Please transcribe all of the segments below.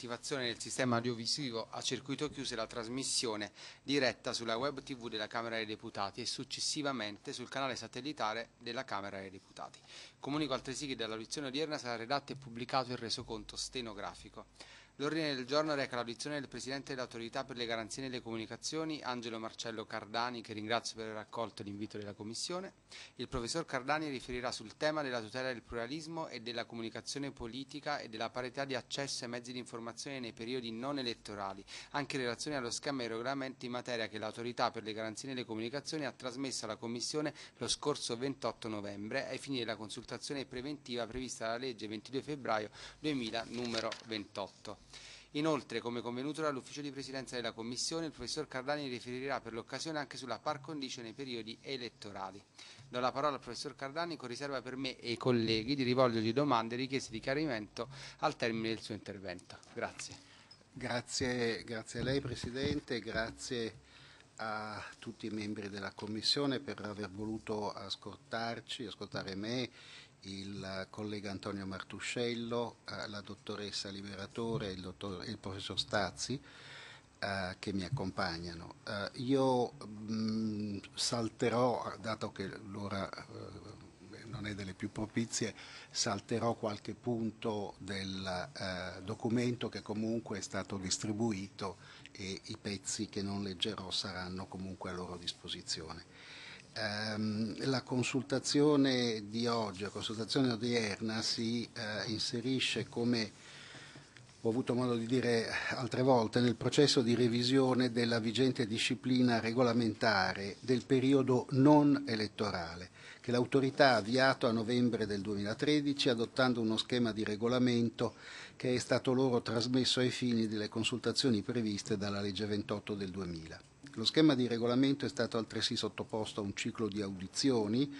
l'attivazione del sistema audiovisivo a circuito chiuso e la trasmissione diretta sulla web TV della Camera dei Deputati e successivamente sul canale satellitare della Camera dei Deputati. Comunico altresì che dall'audizione odierna sarà redatto e pubblicato il resoconto stenografico. L'ordine del giorno reca l'audizione del Presidente dell'Autorità per le Garanzie nelle Comunicazioni, Angelo Marcello Cardani, che ringrazio per aver accolto l'invito della Commissione. Il Professor Cardani riferirà sul tema della tutela del pluralismo e della comunicazione politica e della parità di accesso ai mezzi di informazione nei periodi non elettorali, anche in relazione allo schema di regolamenti in materia che l'Autorità per le Garanzie nelle Comunicazioni ha trasmesso alla Commissione lo scorso 28 novembre ai fini della consultazione preventiva prevista dalla legge 22 febbraio 2000 numero 28. Inoltre, come convenuto dall'ufficio di presidenza della Commissione, il professor Cardani riferirà per l'occasione anche sulla par condicio nei periodi elettorali. Do la parola al professor Cardani con riserva per me e i colleghi di rivolgergli domande e richieste di chiarimento al termine del suo intervento. Grazie. Grazie, grazie a lei Presidente, grazie a tutti i membri della Commissione per aver voluto ascoltarci, ascoltare me il collega Antonio Martuscello, eh, la dottoressa Liberatore e il, dottor, il professor Stazzi eh, che mi accompagnano. Eh, io mh, mm, salterò, dato che l'ora non è delle più propizie, salterò qualche punto del eh, documento che comunque è stato distribuito e i pezzi che non leggerò saranno comunque a loro disposizione. Ehm, la consultazione di oggi, la consultazione odierna si eh, inserisce come ho avuto modo di dire altre volte, nel processo di revisione della vigente disciplina regolamentare del periodo non elettorale, che l'autorità ha avviato a novembre del 2013 adottando uno schema di regolamento che è stato loro trasmesso ai fini delle consultazioni previste dalla legge 28 del 2000. Lo schema di regolamento è stato altresì sottoposto a un ciclo di audizioni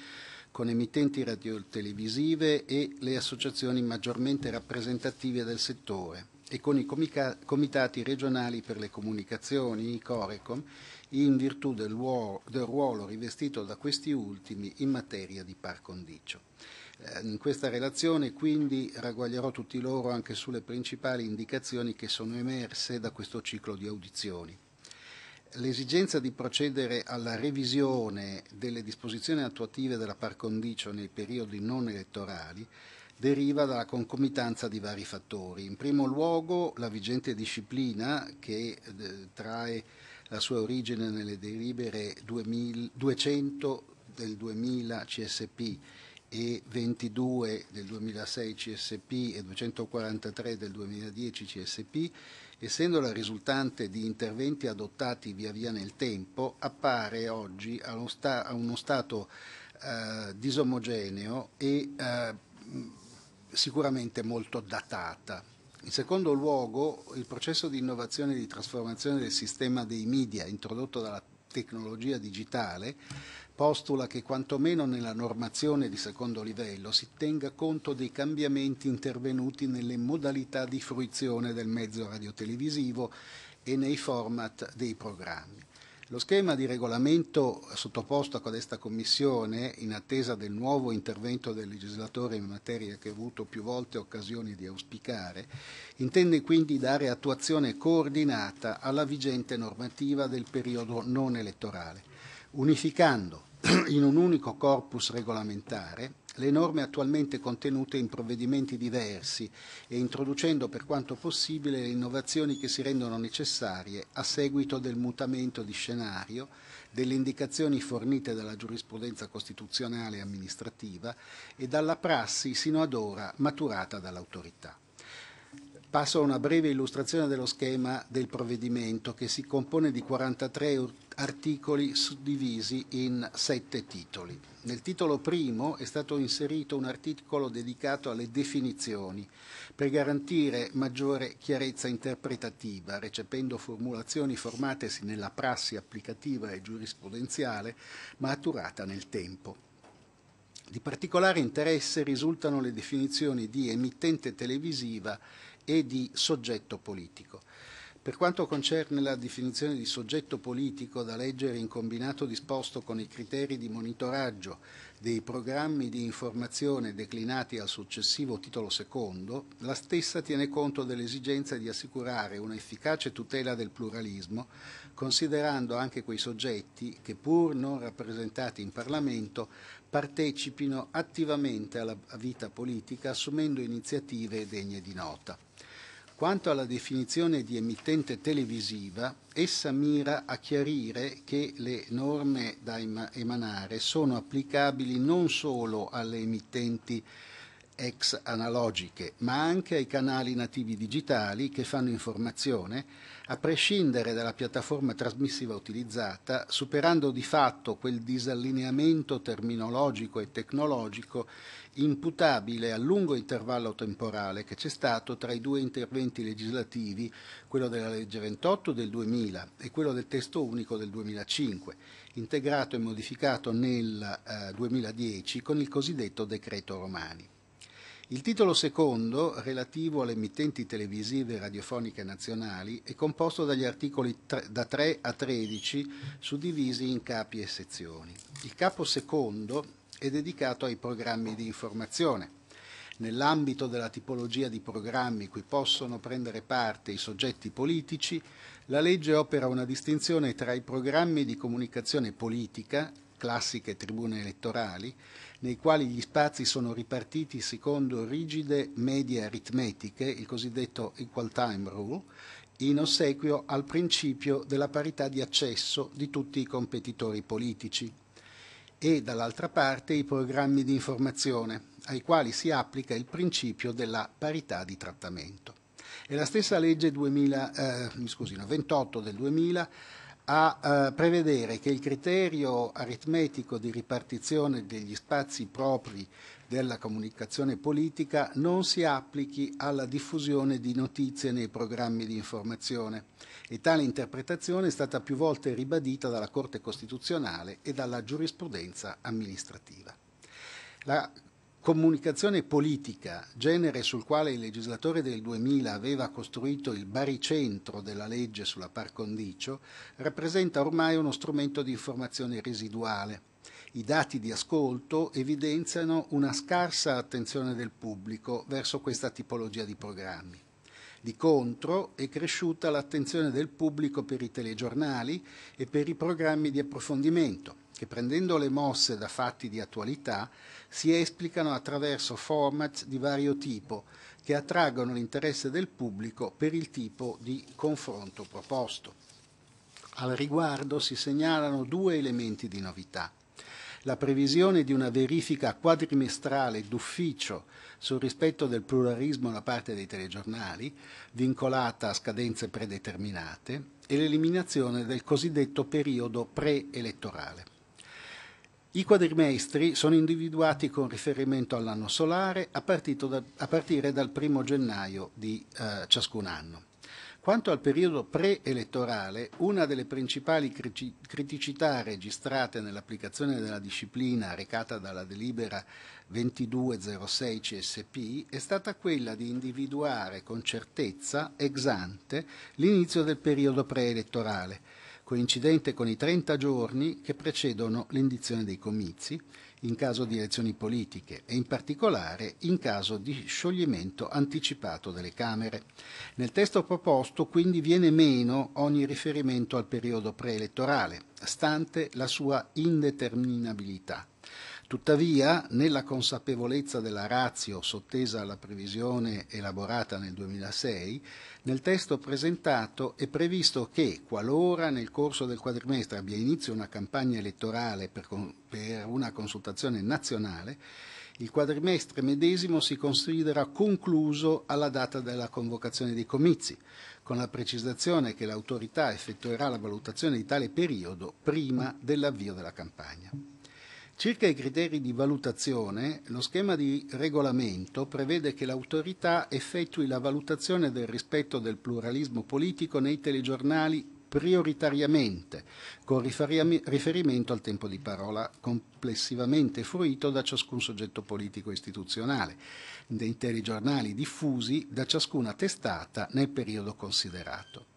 con emittenti radiotelevisive e le associazioni maggiormente rappresentative del settore e con i comitati regionali per le comunicazioni, i Corecom, in virtù del ruolo, del ruolo rivestito da questi ultimi in materia di par condicio. Eh, in questa relazione quindi ragguaglierò tutti loro anche sulle principali indicazioni che sono emerse da questo ciclo di audizioni. L'esigenza di procedere alla revisione delle disposizioni attuative della par condicio nei periodi non elettorali deriva dalla concomitanza di vari fattori. In primo luogo la vigente disciplina che eh, trae la sua origine nelle delibere 2000, 200 del 2000 CSP e 22 del 2006 CSP e 243 del 2010 CSP essendo la risultante di interventi adottati via via nel tempo, appare oggi a, sta- a uno stato eh, disomogeneo e eh, sicuramente molto datata. In secondo luogo, il processo di innovazione e di trasformazione del sistema dei media introdotto dalla tecnologia digitale postula che quantomeno nella normazione di secondo livello si tenga conto dei cambiamenti intervenuti nelle modalità di fruizione del mezzo radiotelevisivo e nei format dei programmi. Lo schema di regolamento sottoposto a codesta Commissione, in attesa del nuovo intervento del legislatore in materia che ho avuto più volte occasioni di auspicare, intende quindi dare attuazione coordinata alla vigente normativa del periodo non elettorale, unificando in un unico corpus regolamentare le norme attualmente contenute in provvedimenti diversi e introducendo per quanto possibile le innovazioni che si rendono necessarie a seguito del mutamento di scenario, delle indicazioni fornite dalla giurisprudenza costituzionale e amministrativa e dalla prassi sino ad ora maturata dall'autorità. Passo a una breve illustrazione dello schema del provvedimento che si compone di 43 articoli suddivisi in sette titoli. Nel titolo primo è stato inserito un articolo dedicato alle definizioni per garantire maggiore chiarezza interpretativa, recependo formulazioni formatesi nella prassi applicativa e giurisprudenziale maturata nel tempo. Di particolare interesse risultano le definizioni di emittente televisiva e di soggetto politico. Per quanto concerne la definizione di soggetto politico da leggere in combinato disposto con i criteri di monitoraggio dei programmi di informazione declinati al successivo titolo secondo, la stessa tiene conto dell'esigenza di assicurare un'efficace tutela del pluralismo, considerando anche quei soggetti che, pur non rappresentati in Parlamento, partecipino attivamente alla vita politica assumendo iniziative degne di nota. Quanto alla definizione di emittente televisiva, essa mira a chiarire che le norme da emanare sono applicabili non solo alle emittenti ex analogiche, ma anche ai canali nativi digitali che fanno informazione, a prescindere dalla piattaforma trasmissiva utilizzata, superando di fatto quel disallineamento terminologico e tecnologico imputabile al lungo intervallo temporale che c'è stato tra i due interventi legislativi, quello della legge 28 del 2000 e quello del testo unico del 2005, integrato e modificato nel eh, 2010 con il cosiddetto decreto Romani. Il titolo secondo, relativo alle emittenti televisive e radiofoniche nazionali, è composto dagli articoli da 3 a 13 suddivisi in capi e sezioni. Il capo secondo è dedicato ai programmi di informazione. Nell'ambito della tipologia di programmi cui possono prendere parte i soggetti politici, la legge opera una distinzione tra i programmi di comunicazione politica, classiche tribune elettorali, nei quali gli spazi sono ripartiti secondo rigide medie aritmetiche, il cosiddetto equal time rule, in ossequio al principio della parità di accesso di tutti i competitori politici, e dall'altra parte i programmi di informazione, ai quali si applica il principio della parità di trattamento. E la stessa legge 2000, eh, scusi, 28 del 2000 a eh, prevedere che il criterio aritmetico di ripartizione degli spazi propri della comunicazione politica non si applichi alla diffusione di notizie nei programmi di informazione e tale interpretazione è stata più volte ribadita dalla Corte Costituzionale e dalla giurisprudenza amministrativa. La comunicazione politica, genere sul quale il legislatore del 2000 aveva costruito il baricentro della legge sulla par condicio, rappresenta ormai uno strumento di informazione residuale. I dati di ascolto evidenziano una scarsa attenzione del pubblico verso questa tipologia di programmi. Di contro è cresciuta l'attenzione del pubblico per i telegiornali e per i programmi di approfondimento, che prendendo le mosse da fatti di attualità si esplicano attraverso format di vario tipo che attraggono l'interesse del pubblico per il tipo di confronto proposto. Al riguardo si segnalano due elementi di novità. La previsione di una verifica quadrimestrale d'ufficio sul rispetto del pluralismo da parte dei telegiornali, vincolata a scadenze predeterminate, e l'eliminazione del cosiddetto periodo preelettorale. I quadrimestri sono individuati con riferimento all'anno solare a, da, a partire dal primo gennaio di eh, ciascun anno. Quanto al periodo preelettorale, una delle principali criticità registrate nell'applicazione della disciplina recata dalla delibera 2206 CSP è stata quella di individuare con certezza ex ante l'inizio del periodo preelettorale, coincidente con i 30 giorni che precedono l'indizione dei comizi, in caso di elezioni politiche e in particolare in caso di scioglimento anticipato delle Camere. Nel testo proposto quindi viene meno ogni riferimento al periodo preelettorale, stante la sua indeterminabilità. Tuttavia, nella consapevolezza della razio sottesa alla previsione elaborata nel 2006, nel testo presentato è previsto che, qualora nel corso del quadrimestre abbia inizio una campagna elettorale per, per una consultazione nazionale, il quadrimestre medesimo si considera concluso alla data della convocazione dei comizi, con la precisazione che l'autorità effettuerà la valutazione di tale periodo prima dell'avvio della campagna. Circa i criteri di valutazione, lo schema di regolamento prevede che l'autorità effettui la valutazione del rispetto del pluralismo politico nei telegiornali prioritariamente, con riferimento al tempo di parola complessivamente fruito da ciascun soggetto politico istituzionale, dei telegiornali diffusi da ciascuna testata nel periodo considerato.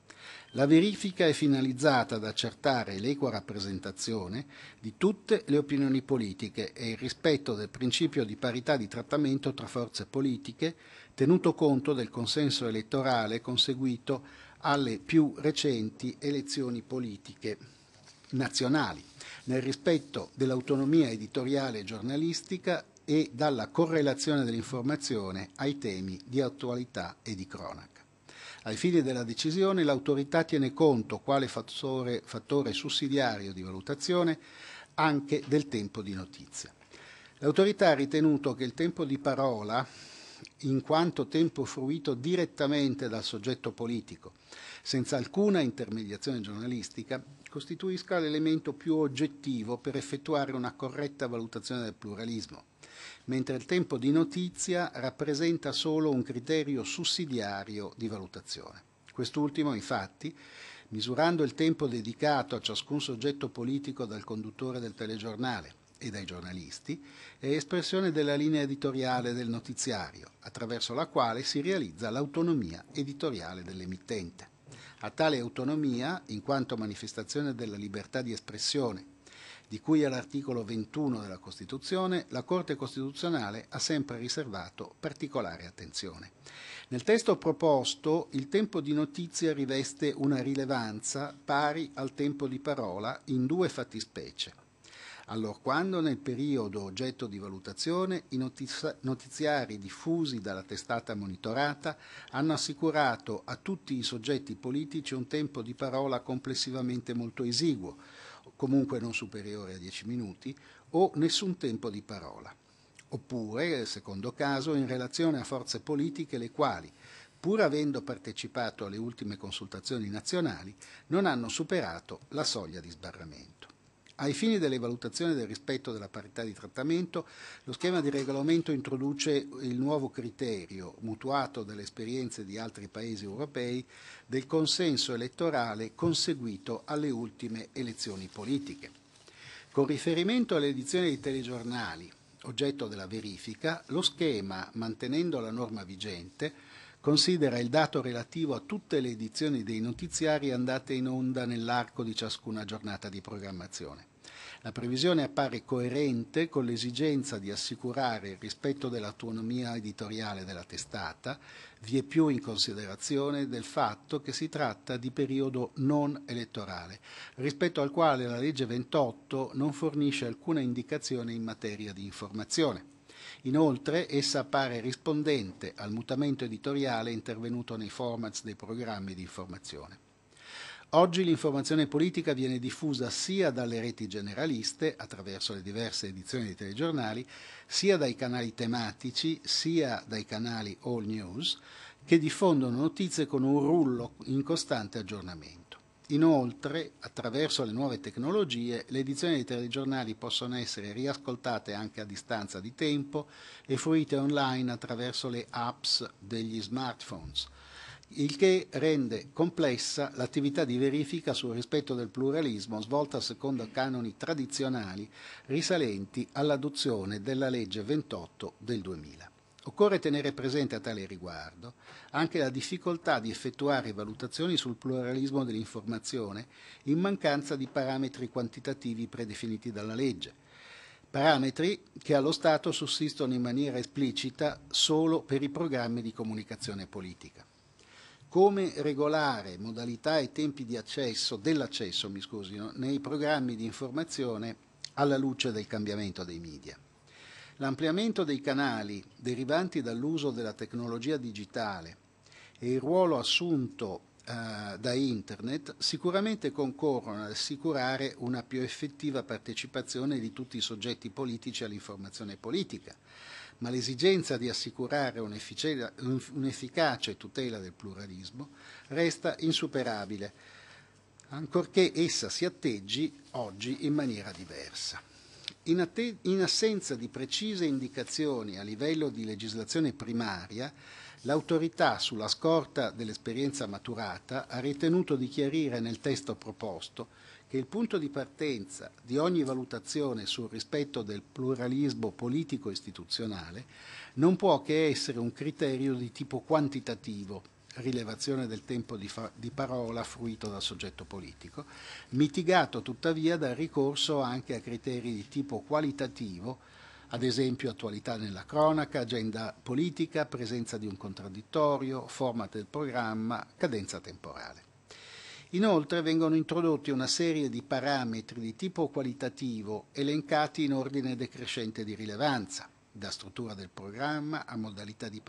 La verifica è finalizzata ad accertare l'equa rappresentazione di tutte le opinioni politiche e il rispetto del principio di parità di trattamento tra forze politiche, tenuto conto del consenso elettorale conseguito alle più recenti elezioni politiche nazionali, nel rispetto dell'autonomia editoriale e giornalistica e dalla correlazione dell'informazione ai temi di attualità e di cronaca. Ai fini della decisione l'autorità tiene conto, quale fattore, fattore sussidiario di valutazione, anche del tempo di notizia. L'autorità ha ritenuto che il tempo di parola, in quanto tempo fruito direttamente dal soggetto politico, senza alcuna intermediazione giornalistica, costituisca l'elemento più oggettivo per effettuare una corretta valutazione del pluralismo mentre il tempo di notizia rappresenta solo un criterio sussidiario di valutazione. Quest'ultimo, infatti, misurando il tempo dedicato a ciascun soggetto politico dal conduttore del telegiornale e dai giornalisti, è espressione della linea editoriale del notiziario, attraverso la quale si realizza l'autonomia editoriale dell'emittente. A tale autonomia, in quanto manifestazione della libertà di espressione di cui all'articolo 21 della Costituzione, la Corte Costituzionale ha sempre riservato particolare attenzione. Nel testo proposto il tempo di notizia riveste una rilevanza pari al tempo di parola in due fattispecie. Allorquando nel periodo oggetto di valutazione i notiziari diffusi dalla testata monitorata hanno assicurato a tutti i soggetti politici un tempo di parola complessivamente molto esiguo, comunque non superiore a 10 minuti, o nessun tempo di parola. Oppure, secondo caso, in relazione a forze politiche le quali, pur avendo partecipato alle ultime consultazioni nazionali, non hanno superato la soglia di sbarramento. Ai fini delle valutazioni del rispetto della parità di trattamento, lo schema di regolamento introduce il nuovo criterio, mutuato dalle esperienze di altri paesi europei, del consenso elettorale conseguito alle ultime elezioni politiche. Con riferimento alle edizioni dei telegiornali, oggetto della verifica, lo schema, mantenendo la norma vigente, considera il dato relativo a tutte le edizioni dei notiziari andate in onda nell'arco di ciascuna giornata di programmazione. La previsione appare coerente con l'esigenza di assicurare il rispetto dell'autonomia editoriale della testata, vie più in considerazione del fatto che si tratta di periodo non elettorale, rispetto al quale la legge 28 non fornisce alcuna indicazione in materia di informazione. Inoltre, essa appare rispondente al mutamento editoriale intervenuto nei formats dei programmi di informazione. Oggi l'informazione politica viene diffusa sia dalle reti generaliste, attraverso le diverse edizioni dei telegiornali, sia dai canali tematici, sia dai canali all news, che diffondono notizie con un rullo in costante aggiornamento. Inoltre, attraverso le nuove tecnologie, le edizioni dei telegiornali possono essere riascoltate anche a distanza di tempo e fruite online attraverso le apps degli smartphones il che rende complessa l'attività di verifica sul rispetto del pluralismo svolta secondo canoni tradizionali risalenti all'adozione della legge 28 del 2000. Occorre tenere presente a tale riguardo anche la difficoltà di effettuare valutazioni sul pluralismo dell'informazione in mancanza di parametri quantitativi predefiniti dalla legge, parametri che allo Stato sussistono in maniera esplicita solo per i programmi di comunicazione politica come regolare modalità e tempi di accesso, dell'accesso mi scusino, nei programmi di informazione alla luce del cambiamento dei media. L'ampliamento dei canali derivanti dall'uso della tecnologia digitale e il ruolo assunto eh, da Internet sicuramente concorrono ad assicurare una più effettiva partecipazione di tutti i soggetti politici all'informazione politica, ma l'esigenza di assicurare un'efficace tutela del pluralismo resta insuperabile, ancorché essa si atteggi oggi in maniera diversa. In, atte- in assenza di precise indicazioni a livello di legislazione primaria, l'autorità, sulla scorta dell'esperienza maturata, ha ritenuto di chiarire nel testo proposto che il punto di partenza di ogni valutazione sul rispetto del pluralismo politico istituzionale non può che essere un criterio di tipo quantitativo, rilevazione del tempo di, di, parola fruito dal soggetto politico, mitigato tuttavia dal ricorso anche a criteri di tipo qualitativo, ad esempio attualità nella cronaca, agenda politica, presenza di un contraddittorio, format del programma, cadenza temporale. Inoltre vengono introdotti una serie di parametri di tipo qualitativo elencati in ordine decrescente di rilevanza, da struttura del programma a modalità di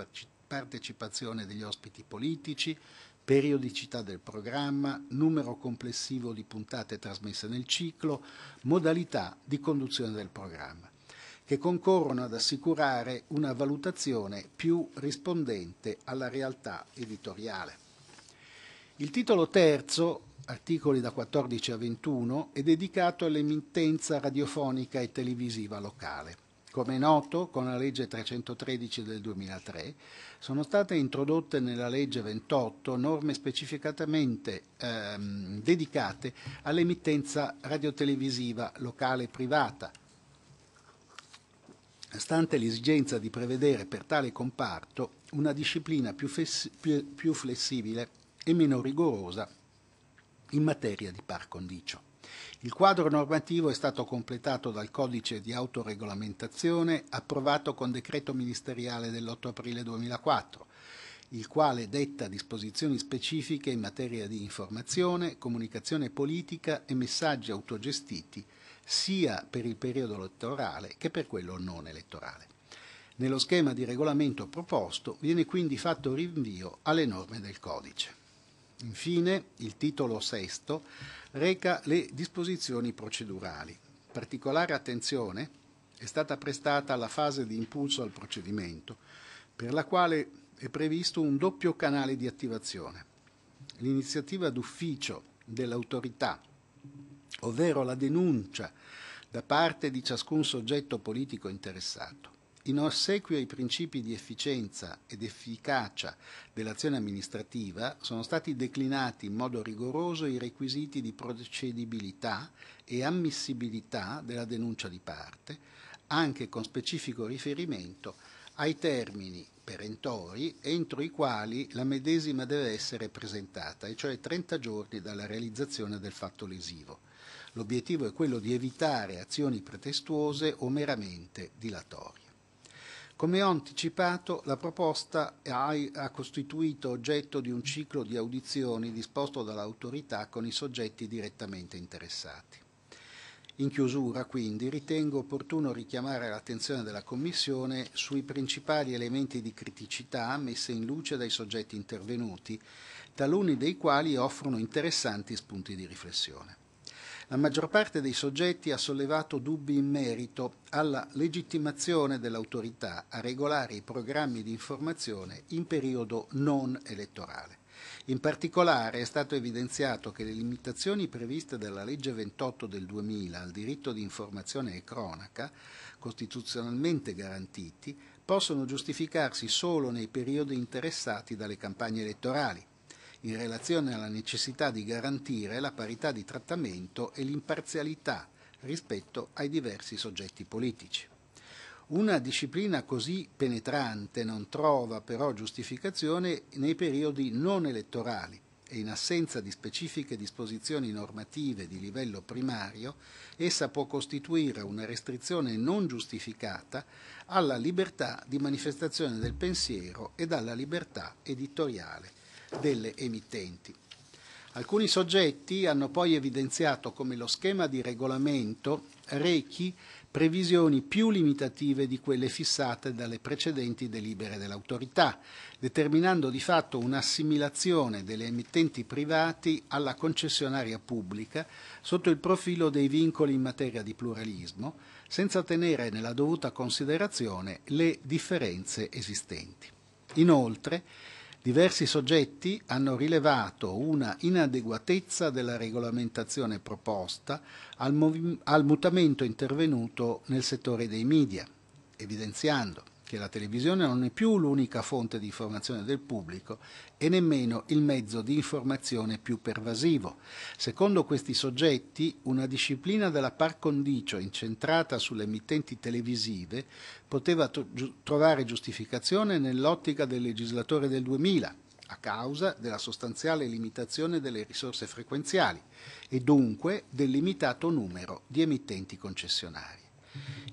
partecipazione degli ospiti politici, periodicità del programma, numero complessivo di puntate trasmesse nel ciclo, modalità di conduzione del programma, che concorrono ad assicurare una valutazione più rispondente alla realtà editoriale. Il titolo terzo, articoli da 14 a 21, è dedicato all'emittenza radiofonica e televisiva locale. Come è noto, con la legge 313 del 2003 sono state introdotte nella legge 28 norme specificatamente ehm, dedicate all'emittenza radiotelevisiva locale privata, stante l'esigenza di prevedere per tale comparto una disciplina più, più, più flessibile e meno rigorosa in materia di par condicio. Il quadro normativo è stato completato dal codice di autoregolamentazione approvato con decreto ministeriale dell'8 aprile 2004, il quale detta disposizioni specifiche in materia di informazione, comunicazione politica e messaggi autogestiti sia per il periodo elettorale che per quello non elettorale. Nello schema di regolamento proposto viene quindi fatto rinvio alle norme del codice. Infine, il titolo sesto reca le disposizioni procedurali. Particolare attenzione è stata prestata alla fase di impulso al procedimento, per la quale è previsto un doppio canale di attivazione. L'iniziativa d'ufficio dell'autorità, ovvero la denuncia da parte di ciascun soggetto politico interessato, in ossequio ai principi di efficienza ed efficacia dell'azione amministrativa sono stati declinati in modo rigoroso i requisiti di procedibilità e ammissibilità della denuncia di parte, anche con specifico riferimento ai termini perentori entro i quali la medesima deve essere presentata, e cioè 30 giorni dalla realizzazione del fatto lesivo. L'obiettivo è quello di evitare azioni pretestuose o meramente dilatorie. Come ho anticipato, la proposta ha costituito oggetto di un ciclo di audizioni disposto dall'autorità con i soggetti direttamente interessati. In chiusura, quindi, ritengo opportuno richiamare l'attenzione della Commissione sui principali elementi di criticità messi in luce dai soggetti intervenuti, taluni dei quali offrono interessanti spunti di riflessione. La maggior parte dei soggetti ha sollevato dubbi in merito alla legittimazione dell'autorità a regolare i programmi di informazione in periodo non elettorale. In particolare è stato evidenziato che le limitazioni previste dalla legge 28 del 2000 al diritto di informazione e cronaca, costituzionalmente garantiti, possono giustificarsi solo nei periodi interessati dalle campagne elettorali in relazione alla necessità di garantire la parità di trattamento e l'imparzialità rispetto ai diversi soggetti politici. Una disciplina così penetrante non trova però giustificazione nei periodi non elettorali e in assenza di specifiche disposizioni normative di livello primario, essa può costituire una restrizione non giustificata alla libertà di manifestazione del pensiero ed alla libertà editoriale delle emittenti. Alcuni soggetti hanno poi evidenziato come lo schema di regolamento rechi previsioni più limitative di quelle fissate dalle precedenti delibere dell'autorità, determinando di fatto un'assimilazione delle emittenti privati alla concessionaria pubblica sotto il profilo dei vincoli in materia di pluralismo, senza tenere nella dovuta considerazione le differenze esistenti. Inoltre, Diversi soggetti hanno rilevato una inadeguatezza della regolamentazione proposta al, al mutamento intervenuto nel settore dei media, evidenziando che la televisione non è più l'unica fonte di informazione del pubblico e nemmeno il mezzo di informazione più pervasivo. Secondo questi soggetti, una disciplina della par condicio incentrata sulle emittenti televisive poteva trovare giustificazione nell'ottica del legislatore del 2000, a causa della sostanziale limitazione delle risorse frequenziali e dunque del limitato numero di emittenti concessionari.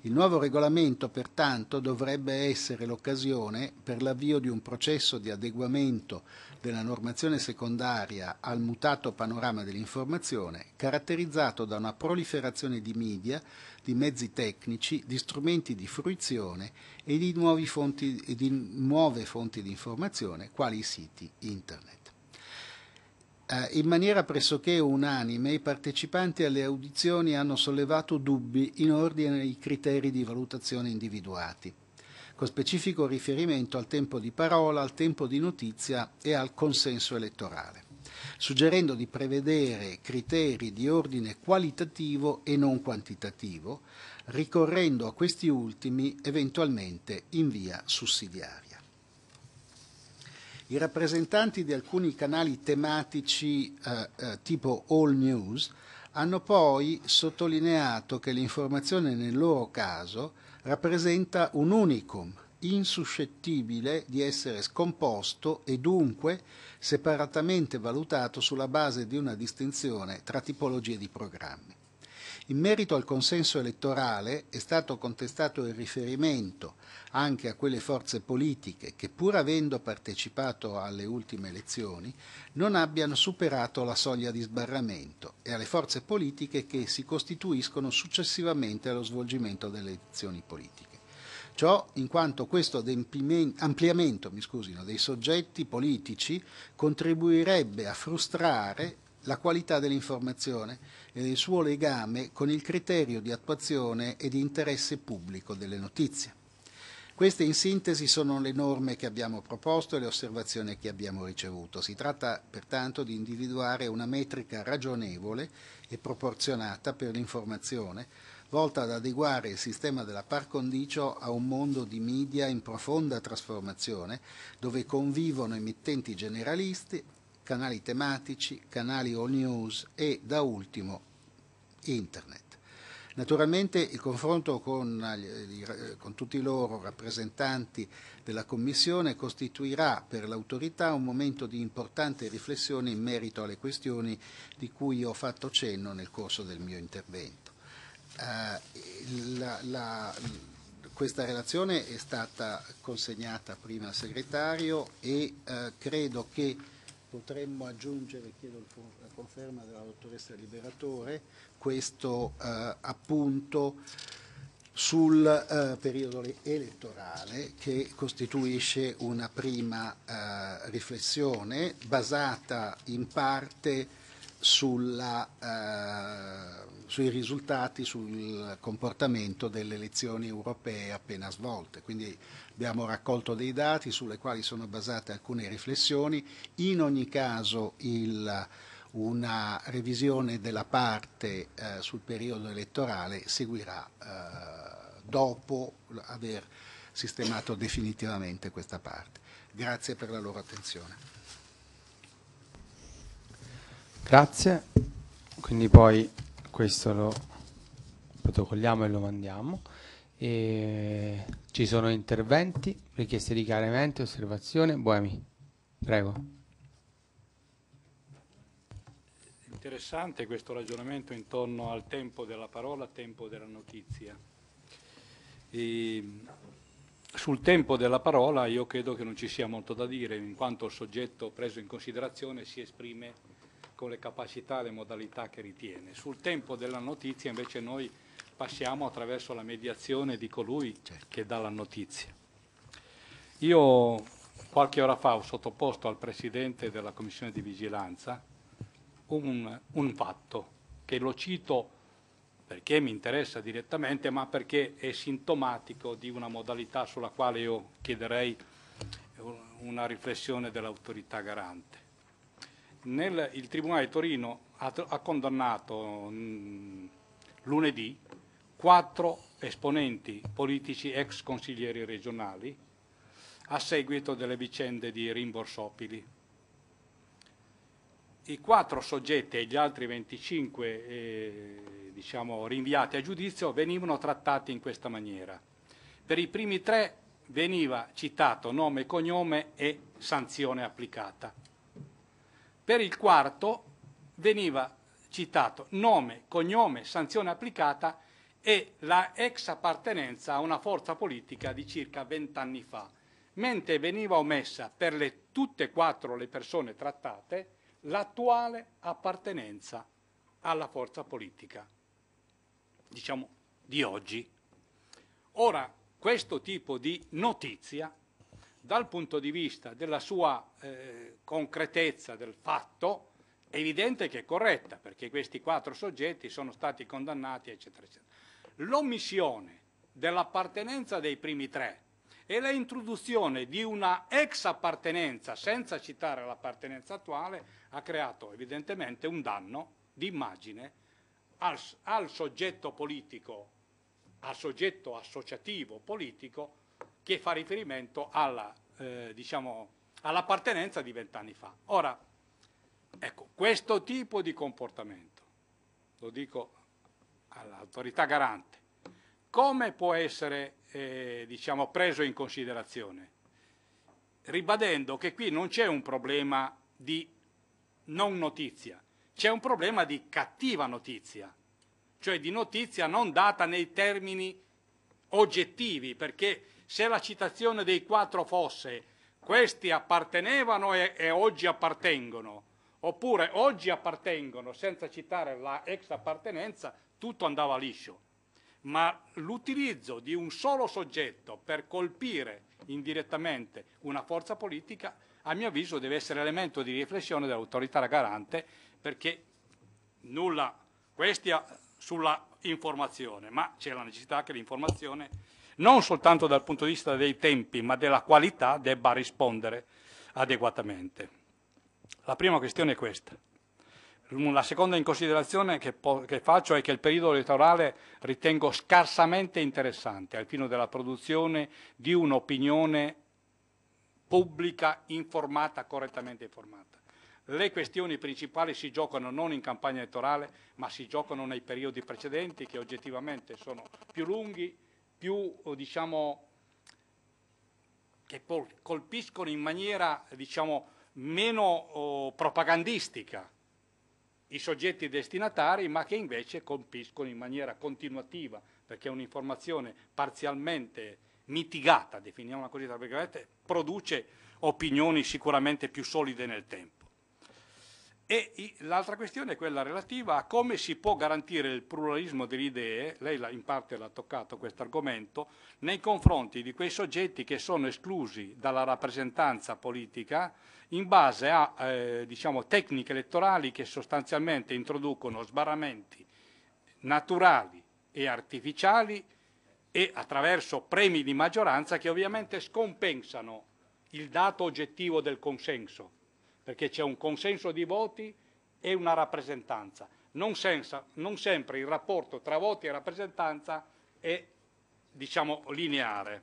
Il nuovo regolamento, pertanto, dovrebbe essere l'occasione per l'avvio di un processo di adeguamento della normazione secondaria al mutato panorama dell'informazione, caratterizzato da una proliferazione di media, di mezzi tecnici, di strumenti di fruizione e di, fonti, di nuove fonti di informazione, quali i siti internet. Eh, in maniera pressoché unanime i partecipanti alle audizioni hanno sollevato dubbi in ordine ai criteri di valutazione individuati, con specifico riferimento al tempo di parola, al tempo di notizia e al consenso elettorale, suggerendo di prevedere criteri di ordine qualitativo e non quantitativo, ricorrendo a questi ultimi eventualmente in via sussidiaria. I rappresentanti di alcuni canali tematici eh, eh, tipo All News hanno poi sottolineato che l'informazione nel loro caso rappresenta un unicum insuscettibile di essere scomposto e dunque separatamente valutato sulla base di una distinzione tra tipologie di programmi. In merito al consenso elettorale è stato contestato il riferimento anche a quelle forze politiche che, pur avendo partecipato alle ultime elezioni, non abbiano superato la soglia di sbarramento e alle forze politiche che si costituiscono successivamente allo svolgimento delle elezioni politiche. Ciò in quanto questo ampliamento scusino, dei soggetti politici contribuirebbe a frustrare la qualità dell'informazione e il suo legame con il criterio di attuazione e di interesse pubblico delle notizie. Queste in sintesi sono le norme che abbiamo proposto e le osservazioni che abbiamo ricevuto. Si tratta pertanto di individuare una metrica ragionevole e proporzionata per l'informazione, volta ad adeguare il sistema della par condicio a un mondo di media in profonda trasformazione, dove convivono emittenti generalisti, canali tematici, canali all news e da ultimo internet. Naturalmente il confronto con, con, tutti loro rappresentanti della Commissione costituirà per l'autorità un momento di importante riflessione in merito alle questioni di cui ho fatto cenno nel corso del mio intervento. Uh, la, la, questa relazione è stata consegnata prima al segretario e uh, credo che potremmo aggiungere, chiedo la conferma della dottoressa Liberatore, questo eh, appunto sul eh, periodo elettorale che costituisce una prima eh, riflessione basata in parte sulla, eh, sui risultati, sul comportamento delle elezioni europee appena svolte. Quindi Abbiamo raccolto dei dati sulle quali sono basate alcune riflessioni. In ogni caso il, una revisione della parte eh, sul periodo elettorale seguirà eh, dopo aver sistemato definitivamente questa parte. Grazie per la loro attenzione. Grazie, quindi poi questo lo protocolliamo e lo mandiamo. E ci sono interventi, richieste di chiarimento, osservazione. Boemi, prego. Interessante questo ragionamento intorno al tempo della parola, tempo della notizia. E sul tempo della parola io credo che non ci sia molto da dire, in quanto il soggetto preso in considerazione si esprime con le capacità e le modalità che ritiene. Sul tempo della notizia invece noi passiamo attraverso la mediazione di colui certo. che dà la notizia. Io qualche ora fa ho sottoposto al Presidente della Commissione di Vigilanza un, un fatto che lo cito perché mi interessa direttamente, ma perché è sintomatico di una modalità sulla quale io chiederei una riflessione dell'autorità garante. Nel, il Tribunale di Torino ha, ha condannato mh, lunedì quattro esponenti politici ex consiglieri regionali a seguito delle vicende di rimborsopili. I quattro soggetti e gli altri 25 eh, diciamo, rinviati a giudizio venivano trattati in questa maniera. Per i primi tre veniva citato nome e cognome e sanzione applicata. Per il quarto veniva citato nome, cognome, sanzione applicata e la ex appartenenza a una forza politica di circa vent'anni fa, mentre veniva omessa per le, tutte e quattro le persone trattate l'attuale appartenenza alla forza politica, diciamo di oggi. Ora, questo tipo di notizia, dal punto di vista della sua eh, concretezza del fatto, è evidente che è corretta, perché questi quattro soggetti sono stati condannati, eccetera, eccetera. L'omissione dell'appartenenza dei primi tre e l'introduzione di una ex appartenenza senza citare l'appartenenza attuale ha creato evidentemente un danno di immagine al, al soggetto politico, al soggetto associativo politico che fa riferimento alla, eh, diciamo, all'appartenenza di vent'anni fa. Ora, ecco, questo tipo di comportamento, lo dico all'autorità garante, come può essere eh, diciamo, preso in considerazione? Ribadendo che qui non c'è un problema di non notizia, c'è un problema di cattiva notizia, cioè di notizia non data nei termini oggettivi, perché se la citazione dei quattro fosse questi appartenevano e, e oggi appartengono, oppure oggi appartengono senza citare la ex appartenenza, tutto andava liscio. Ma l'utilizzo di un solo soggetto per colpire indirettamente una forza politica, a mio avviso, deve essere elemento di riflessione dell'autorità garante perché nulla questa sulla informazione, ma c'è la necessità che l'informazione, non soltanto dal punto di vista dei tempi, ma della qualità, debba rispondere adeguatamente. La prima questione è questa. La seconda in considerazione che, che, faccio è che il periodo elettorale ritengo scarsamente interessante al fine della produzione di un'opinione pubblica informata, correttamente informata. Le questioni principali si giocano non in campagna elettorale, ma si giocano nei periodi precedenti che oggettivamente sono più lunghi, più diciamo, che colpiscono in maniera diciamo, meno oh, propagandistica i soggetti destinatari, ma che invece colpiscono in maniera continuativa, perché un'informazione parzialmente mitigata, definiamola così, tra virgolette, produce opinioni sicuramente più solide nel tempo. E l'altra questione è quella relativa a come si può garantire il pluralismo delle idee, lei in parte l'ha toccato questo argomento, nei confronti di quei soggetti che sono esclusi dalla rappresentanza politica in base a eh, diciamo, tecniche elettorali che sostanzialmente introducono sbarramenti naturali e artificiali e attraverso premi di maggioranza che ovviamente scompensano il dato oggettivo del consenso perché c'è un consenso di voti e una rappresentanza. Non, senza, non sempre il rapporto tra voti e rappresentanza è diciamo, lineare.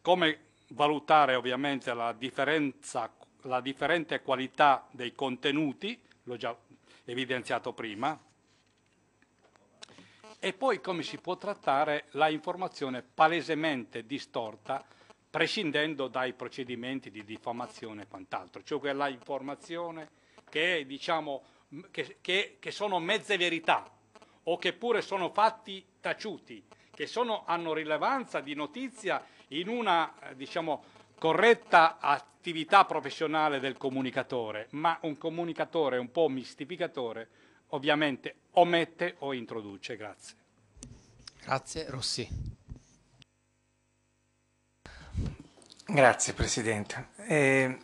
Come valutare ovviamente la, la differente qualità dei contenuti, l'ho già evidenziato prima, e poi come si può trattare la informazione palesemente distorta prescindendo dai procedimenti di diffamazione e quant'altro, cioè quella informazione che, diciamo, che, che, che, sono mezze verità o che pure sono fatti taciuti, che sono, hanno rilevanza di notizia in una diciamo, corretta attività professionale del comunicatore, ma un comunicatore un po' mistificatore ovviamente omette o introduce. Grazie. Grazie. Rossi. Grazie Presidente. Eh,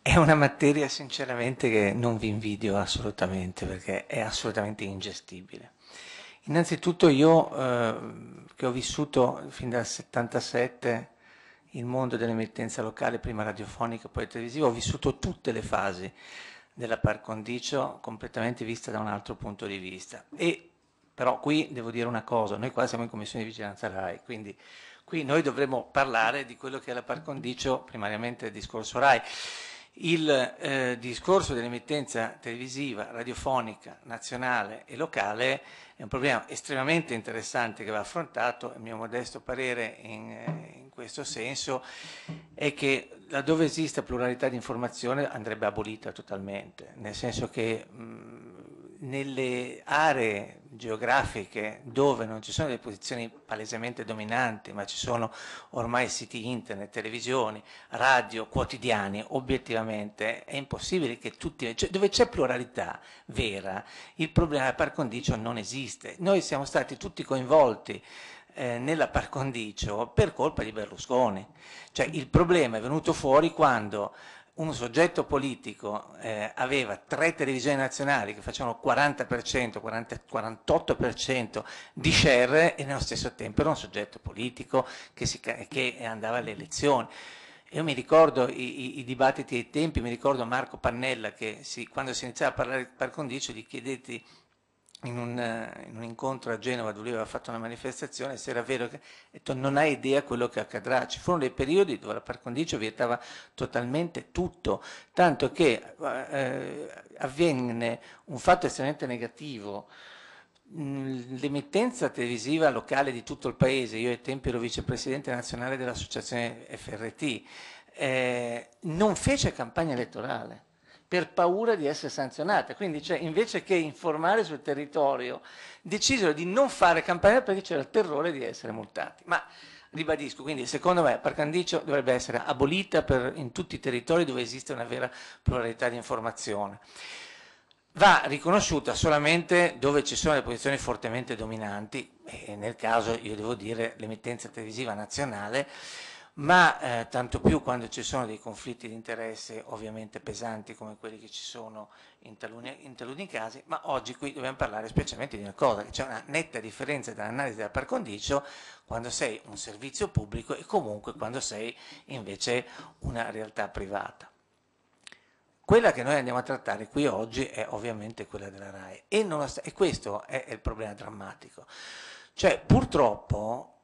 è una materia sinceramente che non vi invidio assolutamente perché è assolutamente ingestibile. Innanzitutto io eh, che ho vissuto fin dal 77 il mondo dell'emittenza locale, prima radiofonica, poi televisiva, ho vissuto tutte le fasi della par condicio completamente vista da un altro punto di vista. E però qui devo dire una cosa, noi qua siamo in commissione di vigilanza RAI, quindi Qui noi dovremmo parlare di quello che è la par condicio, primariamente il discorso RAI. Il eh, discorso dell'emittenza televisiva, radiofonica, nazionale e locale è un problema estremamente interessante che va affrontato, a mio modesto parere, in, eh, in questo senso è che laddove esiste pluralità di informazione andrebbe abolita totalmente, nel senso che mh, nelle aree geografiche dove non ci sono delle posizioni palesemente dominanti, ma ci sono ormai siti internet, televisioni, radio, quotidiani, obiettivamente è impossibile che tutti, cioè dove c'è pluralità vera, il problema del par condicio non esiste. Noi siamo stati tutti coinvolti eh, nella par condicio per colpa di Berlusconi. Cioè il problema è venuto fuori quando un soggetto politico eh, aveva tre televisioni nazionali che facevano 40%, 40, 48% di share e nello stesso tempo era un soggetto politico che, si, che andava alle elezioni. Io mi ricordo i, i, i, dibattiti ai tempi, mi ricordo Marco Pannella che si, quando si iniziava a parlare di par condicio gli chiedetti in un, in un, incontro a Genova dove lui aveva fatto una manifestazione, se era vero che detto non hai idea quello che accadrà. Ci furono dei periodi dove la par condicio vietava totalmente tutto, tanto che eh, avvenne un fatto estremamente negativo. L'emittenza televisiva locale di tutto il paese, io ai tempi ero vicepresidente nazionale dell'associazione FRT, eh, non fece campagna elettorale per paura di essere sanzionate. Quindi cioè, invece che informare sul territorio, decisero di non fare campagna perché c'era il terrore di essere multati. Ma ribadisco, quindi secondo me Parcandicio dovrebbe essere abolita per, in tutti i territori dove esiste una vera pluralità di informazione. Va riconosciuta solamente dove ci sono le posizioni fortemente dominanti, e nel caso io devo dire l'emittenza televisiva nazionale, ma eh, tanto più quando ci sono dei conflitti di interesse ovviamente pesanti come quelli che ci sono in taluni, in taluni casi, ma oggi qui dobbiamo parlare specialmente di una cosa, che c'è una netta differenza dall'analisi della par condicio quando sei un servizio pubblico e comunque quando sei invece una realtà privata. Quella che noi andiamo a trattare qui oggi è ovviamente quella della RAI e, e questo è, è il problema drammatico. Cioè, purtroppo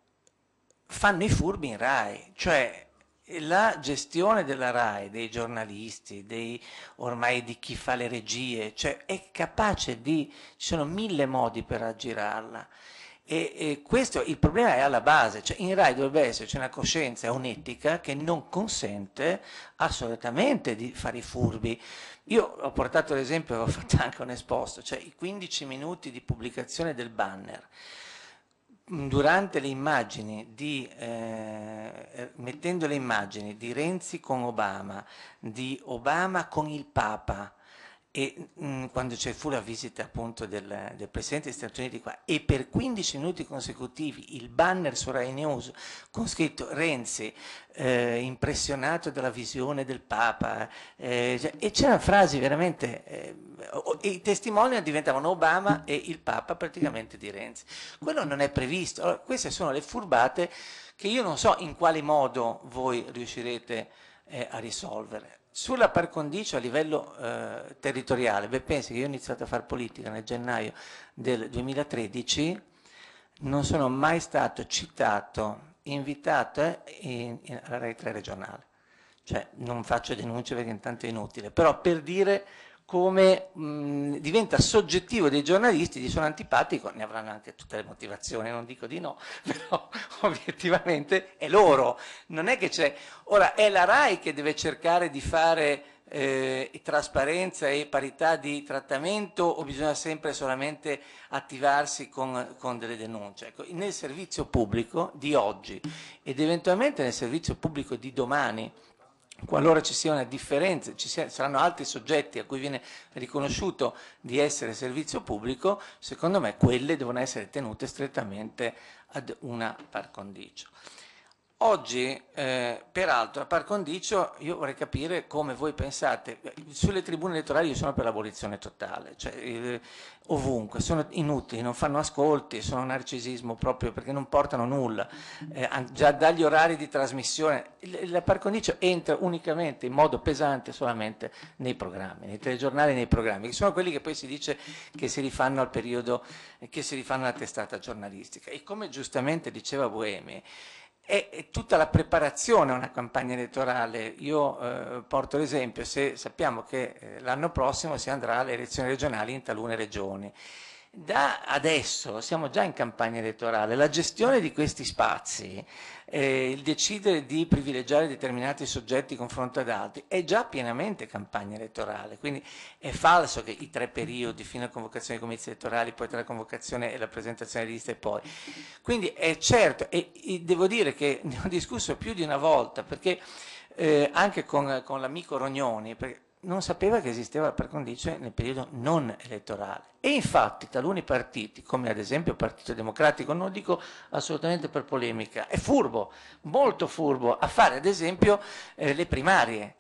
fanno i furbi in RAI, cioè la gestione della RAI, dei giornalisti, dei, ormai di chi fa le regie, cioè è capace di, ci sono mille modi per aggirarla. E, e questo il problema è alla base, cioè in RAI dovrebbe esserci una coscienza, un'etica che non consente assolutamente di fare i furbi. Io ho portato l'esempio, avevo fatto anche un esposto, cioè i 15 minuti di pubblicazione del banner durante le immagini di, eh, mettendo le immagini di Renzi con Obama, di Obama con il Papa, e mh, mm, quando c'è fu la visita appunto del, del, Presidente degli Stati Uniti qua, e per 15 minuti consecutivi il banner su Rai News con scritto Renzi, eh, impressionato dalla visione del Papa, eh, cioè, e c'erano frasi veramente, eh, i testimoni diventavano Obama e il Papa praticamente di Renzi. Quello non è previsto. Allora, queste sono le furbate che io non so in quale modo voi riuscirete eh, a risolvere. Sulla par condicio a livello eh, territoriale, beh, pensi che io ho iniziato a fare politica nel gennaio del 2013, non sono mai stato citato, invitato eh, alla Rai 3 regionale. Cioè, non faccio denunce perché intanto è inutile, però per dire come mh, diventa soggettivo dei giornalisti, gli sono antipatico, ne avranno anche tutte le motivazioni, non dico di no, però obiettivamente è loro, non è che c'è... Ora è la RAI che deve cercare di fare eh, trasparenza e parità di trattamento o bisogna sempre solamente attivarsi con, con delle denunce? Ecco, nel servizio pubblico di oggi ed eventualmente nel servizio pubblico di domani, qualora ci sia una differenza, ci sia, saranno altri soggetti a cui viene riconosciuto di essere servizio pubblico, secondo me quelle devono essere tenute strettamente ad una par condicio. Oggi, eh, peraltro, a par condicio, io vorrei capire come voi pensate, sulle tribune elettorali io sono per l'abolizione totale, cioè eh, ovunque, sono inutili, non fanno ascolti, sono narcisismo proprio perché non portano nulla, eh, già dagli orari di trasmissione, la par condicio entra unicamente in modo pesante solamente nei programmi, nei telegiornali e nei programmi, che sono quelli che poi si dice che si rifanno al periodo, che si rifanno alla testata giornalistica. E come giustamente diceva Boemi, è tutta la preparazione a una campagna elettorale. Io eh, porto l'esempio, se sappiamo che eh, l'anno prossimo si andrà alle elezioni regionali in talune regioni, da adesso siamo già in campagna elettorale, la gestione di questi spazi, eh, il decidere di privilegiare determinati soggetti in confronto ad altri è già pienamente campagna elettorale, quindi è falso che i tre periodi fino alla convocazione dei comizi elettorali, poi tra la convocazione e la presentazione di liste e poi. Quindi è certo, e, e devo dire che ne ho discusso più di una volta, perché eh, anche con, con l'amico Rognoni, perché non sapeva che esisteva la par condicio nel periodo non elettorale. E infatti taluni partiti, come ad esempio il Partito Democratico, non lo dico assolutamente per polemica, è furbo, molto furbo, a fare ad esempio eh, le primarie.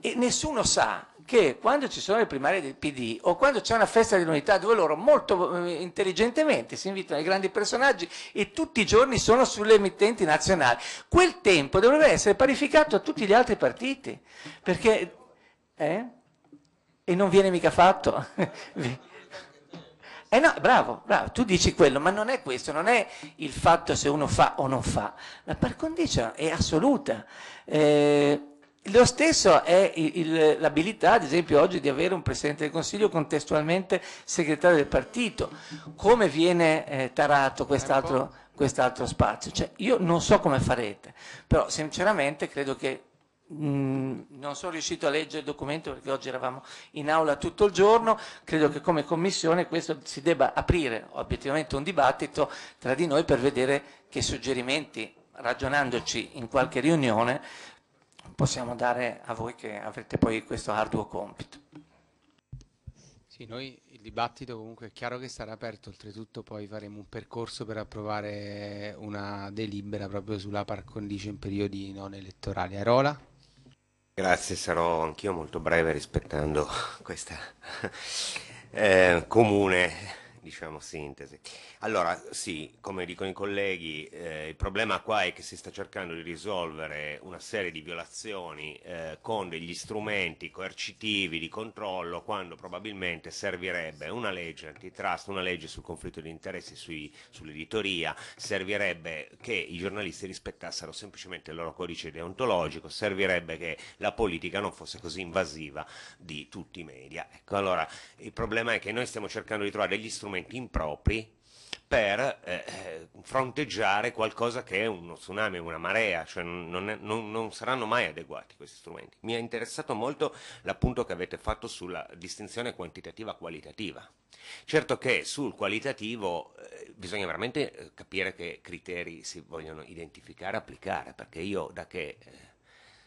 E nessuno sa che quando ci sono le primarie del PD o quando c'è una festa dell'unità dove loro molto eh, intelligentemente si invitano ai grandi personaggi e tutti i giorni sono sulle emittenti nazionali, quel tempo dovrebbe essere parificato a tutti gli altri partiti, perché eh? E non viene mica fatto. eh no, bravo, bravo, tu dici quello, ma non è questo, non è il fatto se uno fa o non fa. La par condicio è assoluta. Eh, lo stesso è il, l'abilità, ad esempio, oggi di avere un Presidente del Consiglio contestualmente segretario del partito. Come viene eh, tarato quest'altro, quest'altro spazio? Cioè, io non so come farete, però sinceramente credo che Mm, non sono riuscito a leggere il documento perché oggi eravamo in aula tutto il giorno, credo che come commissione questo si debba aprire obiettivamente un dibattito tra di noi per vedere che suggerimenti, ragionandoci in qualche riunione, possiamo dare a voi che avrete poi questo arduo compito. Sì, noi il dibattito comunque è chiaro che sarà aperto, oltretutto poi faremo un percorso per approvare una delibera proprio sulla par condicio in periodi non elettorali. Arola? Grazie, sarò anch'io molto breve rispettando questa eh, comune diciamo, sintesi. Allora, sì, come dicono i colleghi, eh, il problema qua è che si sta cercando di risolvere una serie di violazioni eh, con degli strumenti coercitivi di controllo, quando probabilmente servirebbe una legge antitrust, una legge sul conflitto di interessi sull'editoria, servirebbe che i giornalisti rispettassero semplicemente il loro codice deontologico, servirebbe che la politica non fosse così invasiva di tutti i media. Ecco, allora, il problema è che noi stiamo cercando di trovare degli strumenti strumenti impropri per eh, fronteggiare qualcosa che è uno tsunami, una marea, cioè non, è, non, non, saranno mai adeguati questi strumenti. Mi è interessato molto l'appunto che avete fatto sulla distinzione quantitativa-qualitativa. Certo che sul qualitativo eh, bisogna veramente eh, capire che criteri si vogliono identificare e applicare, perché io da che eh,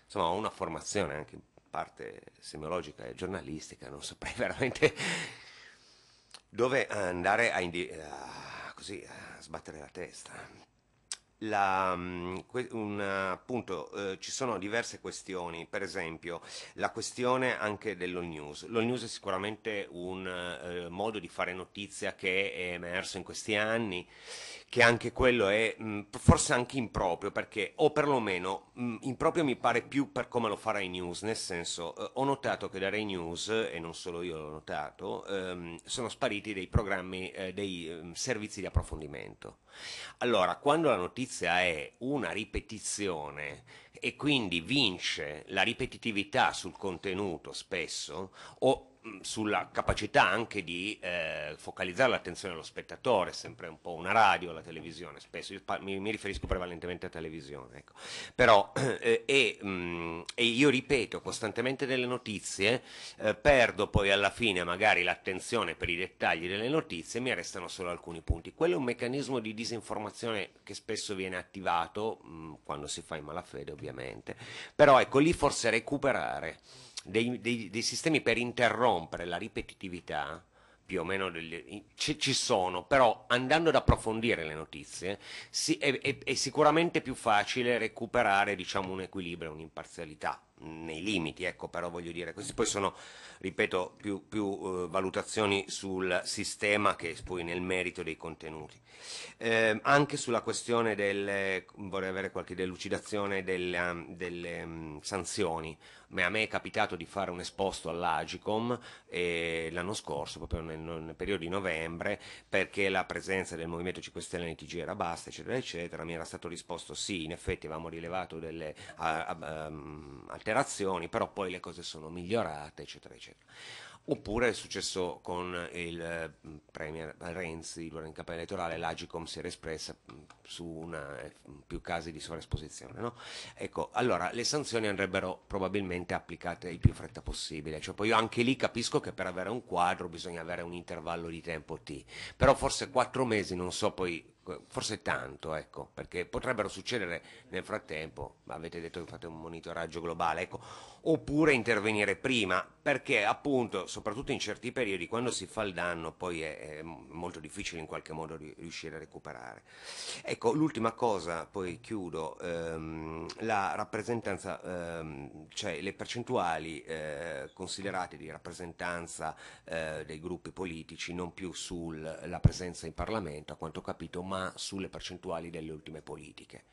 insomma, ho una formazione anche in parte semiologica e giornalistica, non saprei veramente dove andare a, a, così, a sbattere la testa. La, mm, un, appunto, eh, ci sono diverse questioni, per esempio la questione anche dell'all news. L'all news è sicuramente un eh, modo di fare notizia che è emerso in questi anni che anche quello è mh, mm, forse anche improprio, perché, o perlomeno mh, mm, improprio mi pare più per come lo fa Rai News, nel senso, eh, ho notato che da Rai News, e non solo io l'ho notato, ehm, sono spariti dei programmi, eh, dei eh, servizi di approfondimento. Allora, quando la notizia è una ripetizione e quindi vince la ripetitività sul contenuto spesso, o sulla capacità anche di eh, focalizzare l'attenzione dello spettatore, sempre un po' una radio, la televisione, spesso mi, mi riferisco prevalentemente a televisione, ecco. però eh, e, mh, e, io ripeto costantemente delle notizie, eh, perdo poi alla fine magari l'attenzione per i dettagli delle notizie e mi restano solo alcuni punti. Quello è un meccanismo di disinformazione che spesso viene attivato mh, quando si fa in malafede ovviamente, però ecco lì forse recuperare dei, dei, dei sistemi per interrompere la ripetitività, più o meno degli, ci, ci, sono, però andando ad approfondire le notizie si, è, è, è, sicuramente più facile recuperare diciamo, un equilibrio, un'imparzialità nei limiti, ecco, però voglio dire, questi poi sono, ripeto, più, più uh, valutazioni sul sistema che poi nel merito dei contenuti. Eh, anche sulla questione delle, vorrei avere qualche delucidazione delle, delle um, sanzioni. a me è capitato di fare un esposto all'Agicom eh, l'anno scorso, proprio nel, nel, periodo di novembre, perché la presenza del Movimento 5 Stelle nei TG era bassa, eccetera, eccetera. Mi era stato risposto sì, in effetti avevamo rilevato delle uh, uh, um, alterazioni, però poi le cose sono migliorate, eccetera, eccetera. Oppure è successo con il eh, Premier Renzi, durante in campagna elettorale, l'Agicom si era espressa mm, su una, eh, più casi di sovraesposizione. No? Ecco, allora le sanzioni andrebbero probabilmente applicate il più fretta possibile, cioè, poi io anche lì capisco che per avere un quadro bisogna avere un intervallo di tempo T, però forse quattro mesi, non so poi forse tanto, ecco, perché potrebbero succedere nel frattempo, avete detto che fate un monitoraggio globale, ecco, oppure intervenire prima, perché appunto, soprattutto in certi periodi, quando si fa il danno, poi è, è molto difficile in qualche modo riuscire a recuperare. Ecco, l'ultima cosa, poi chiudo, ehm, la rappresentanza, ehm, cioè le percentuali eh, considerate di rappresentanza eh, dei gruppi politici, non più sulla presenza in Parlamento, a quanto ho capito, ma sulle percentuali delle ultime politiche.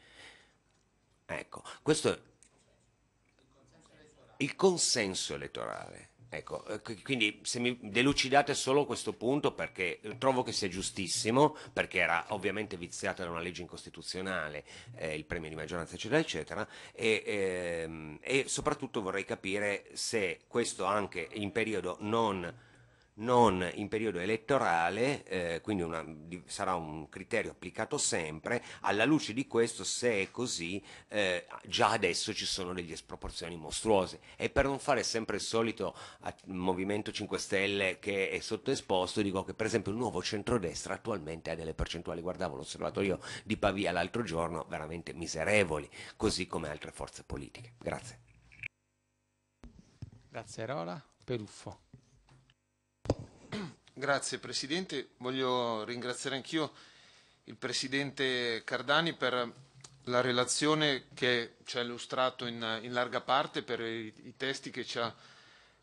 Ecco, questo è il consenso elettorale. Ecco, eh, quindi se mi delucidate solo questo punto perché trovo che sia giustissimo, perché era ovviamente viziata da una legge incostituzionale, eh, il premio di maggioranza eccetera eccetera, e, ehm, e soprattutto vorrei capire se questo anche in periodo non non in periodo elettorale, eh, quindi una, sarà un criterio applicato sempre, alla luce di questo se è così eh, già adesso ci sono delle sproporzioni mostruose e per non fare sempre il solito Movimento 5 Stelle che è sottoesposto dico che per esempio il nuovo centrodestra attualmente ha delle percentuali, guardavo l'osservatorio di Pavia l'altro giorno, veramente miserevoli, così come altre forze politiche. Grazie. Grazie Rola. Peruffo. Grazie Presidente, voglio ringraziare anch'io il Presidente Cardani per la relazione che ci ha illustrato in, in larga parte, per i, i, testi che ci ha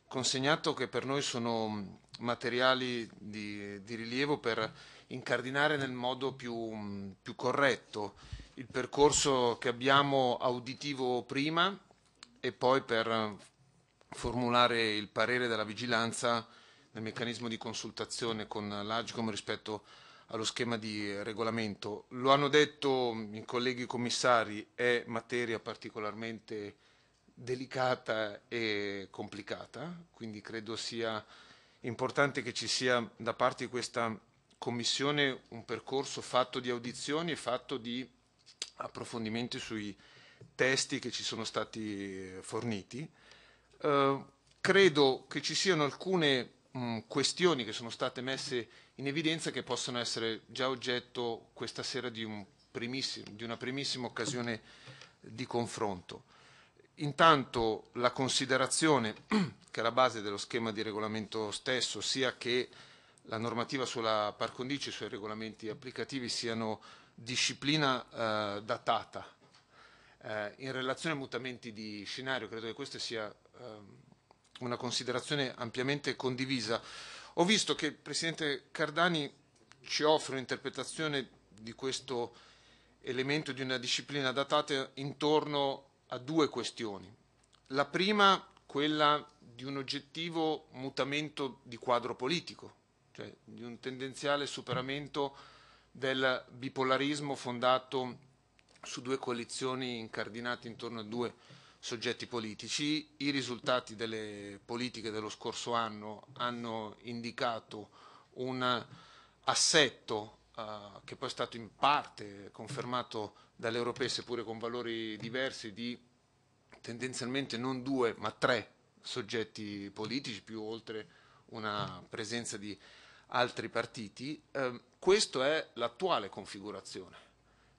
consegnato, che per noi sono materiali di, di rilievo per incardinare nel modo più, più corretto il percorso che abbiamo auditivo prima e poi per formulare il parere della vigilanza nel meccanismo di consultazione con l'Agcom rispetto allo schema di regolamento. Lo hanno detto i colleghi commissari, è materia particolarmente delicata e complicata, quindi credo sia importante che ci sia da parte di questa Commissione un percorso fatto di audizioni e fatto di approfondimenti sui testi che ci sono stati forniti. Eh, credo che ci siano alcune mh, questioni che sono state messe in evidenza che possono essere già oggetto questa sera di, un di una primissima occasione di confronto. Intanto la considerazione che è la base dello schema di regolamento stesso, sia che la normativa sulla par condicio e sui regolamenti applicativi siano disciplina eh, datata. Eh, in relazione ai mutamenti di scenario, credo che questo sia eh, una considerazione ampiamente condivisa. Ho visto che il Presidente Cardani ci offre un'interpretazione di questo elemento di una disciplina datata intorno a due questioni. La prima, quella di un oggettivo mutamento di quadro politico, cioè di un tendenziale superamento del bipolarismo fondato su due coalizioni incardinate intorno a due soggetti politici. I risultati delle politiche dello scorso anno hanno indicato un assetto uh, che poi è stato in parte confermato dalle europee, seppure con valori diversi, di tendenzialmente non due ma tre soggetti politici, più oltre una presenza di altri partiti. Uh, questa è l'attuale configurazione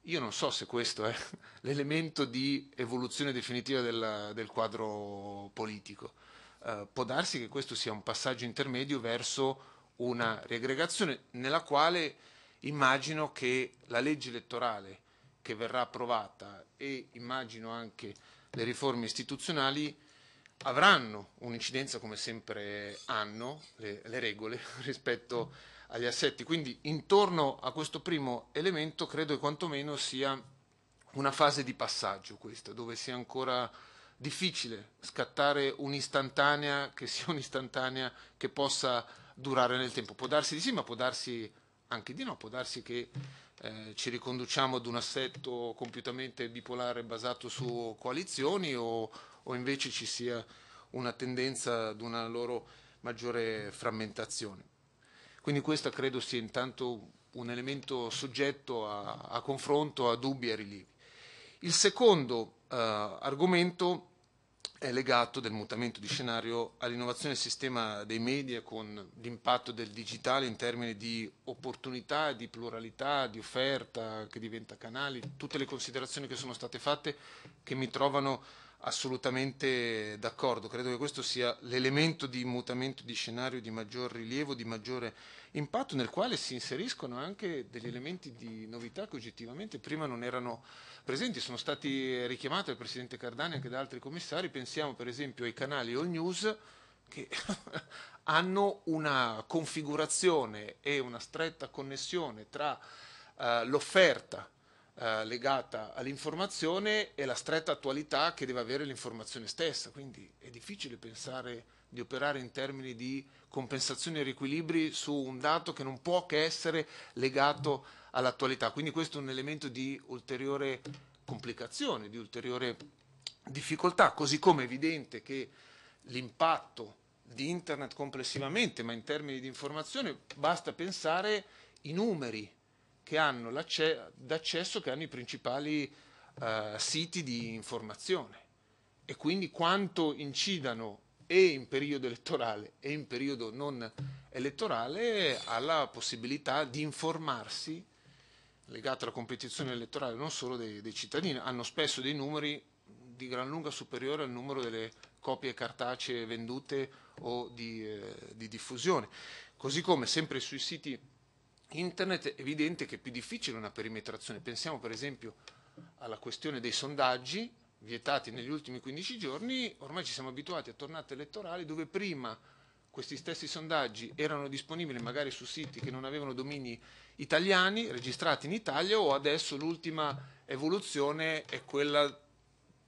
io non so se questo è l'elemento di evoluzione definitiva del, del quadro politico. Eh, può darsi che questo sia un passaggio intermedio verso una riaggregazione nella quale immagino che la legge elettorale che verrà approvata e immagino anche le riforme istituzionali avranno un'incidenza come sempre hanno le, le regole rispetto agli assetti. Quindi intorno a questo primo elemento credo che quantomeno sia una fase di passaggio questa, dove sia ancora difficile scattare un'istantanea che sia un'istantanea che possa durare nel tempo. Può darsi di sì, ma può darsi anche di no, può darsi che eh, ci riconduciamo ad un assetto compiutamente bipolare basato su coalizioni o, o invece ci sia una tendenza ad una loro maggiore frammentazione. Quindi questo credo sia intanto un elemento soggetto a, a confronto, a dubbi e a rilievi. Il secondo eh, argomento è legato del mutamento di scenario all'innovazione del sistema dei media con l'impatto del digitale in termini di opportunità, di pluralità, di offerta che diventa canali, tutte le considerazioni che sono state fatte che mi trovano assolutamente d'accordo. Credo che questo sia l'elemento di mutamento di scenario di maggior rilievo, di maggiore impatto, nel quale si inseriscono anche degli elementi di novità che oggettivamente prima non erano presenti, sono stati richiamati dal Presidente Cardani e anche da altri commissari. Pensiamo per esempio ai canali All News che hanno una configurazione e una stretta connessione tra uh, l'offerta eh, legata all'informazione e la stretta attualità che deve avere l'informazione stessa. Quindi è difficile pensare di operare in termini di compensazioni e riequilibri su un dato che non può che essere legato all'attualità. Quindi questo è un elemento di ulteriore complicazione, di ulteriore difficoltà, così come è evidente che l'impatto di Internet complessivamente, ma in termini di informazione, basta pensare i numeri che hanno d'accesso che hanno i principali eh, siti di informazione e quindi quanto incidano e in periodo elettorale e in periodo non elettorale alla possibilità di informarsi legata alla competizione elettorale non solo dei, dei, cittadini, hanno spesso dei numeri di gran lunga superiore al numero delle copie cartacee vendute o di, eh, di diffusione. Così come sempre sui siti Internet è evidente che è più difficile una perimetrazione. Pensiamo per esempio alla questione dei sondaggi vietati negli ultimi 15 giorni, ormai ci siamo abituati a tornate elettorali dove prima questi stessi sondaggi erano disponibili magari su siti che non avevano domini italiani, registrati in Italia, o adesso l'ultima evoluzione è quella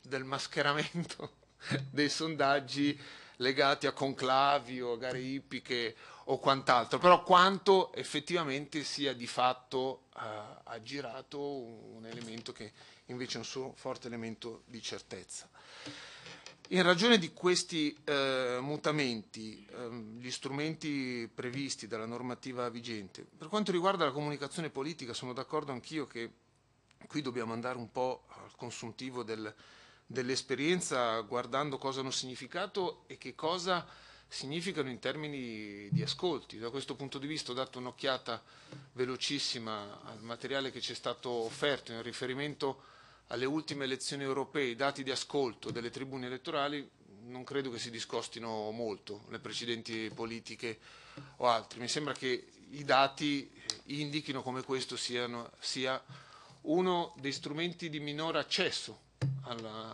del mascheramento dei sondaggi legati a conclavi o gare ippiche o quant'altro, però quanto effettivamente sia di fatto uh, aggirato un elemento che invece è un suo forte elemento di certezza. In ragione di questi eh, mutamenti, eh, gli strumenti previsti dalla normativa vigente, per quanto riguarda la comunicazione politica sono d'accordo anch'io che qui dobbiamo andare un po' al consuntivo del, dell'esperienza guardando cosa hanno significato e che cosa significano in termini di ascolti. Da questo punto di vista ho dato un'occhiata velocissima al materiale che ci è stato offerto in riferimento alle ultime elezioni europee, i dati di ascolto delle tribune elettorali non credo che si discostino molto le precedenti politiche o altri. Mi sembra che i dati indichino come questo siano, sia uno dei strumenti di minore accesso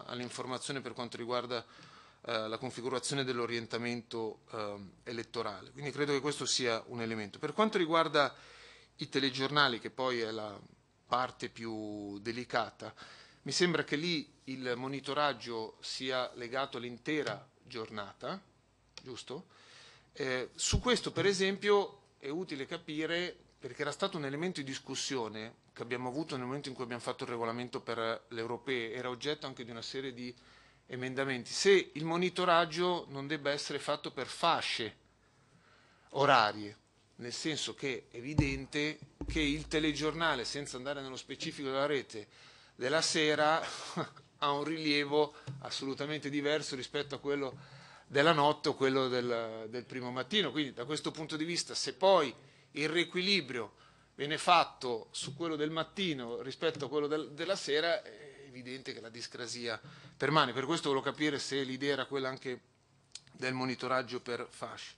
all'informazione per quanto riguarda eh, la configurazione dell'orientamento eh, elettorale. Quindi credo che questo sia un elemento. Per quanto riguarda i telegiornali, che poi è la parte più delicata, mi sembra che lì il monitoraggio sia legato all'intera giornata, giusto? Eh, su questo, per esempio, è utile capire, perché era stato un elemento di discussione che abbiamo avuto nel momento in cui abbiamo fatto il regolamento per le europee, era oggetto anche di una serie di emendamenti, se il monitoraggio non debba essere fatto per fasce orarie, nel senso che è evidente che il telegiornale, senza andare nello specifico della rete, della sera ha un rilievo assolutamente diverso rispetto a quello della notte o quello del, del primo mattino. Quindi da questo punto di vista, se poi il riequilibrio viene fatto su quello del mattino rispetto a quello del, della sera, è evidente che la discrasia permane. Per questo volevo capire se l'idea era quella anche del monitoraggio per fasce.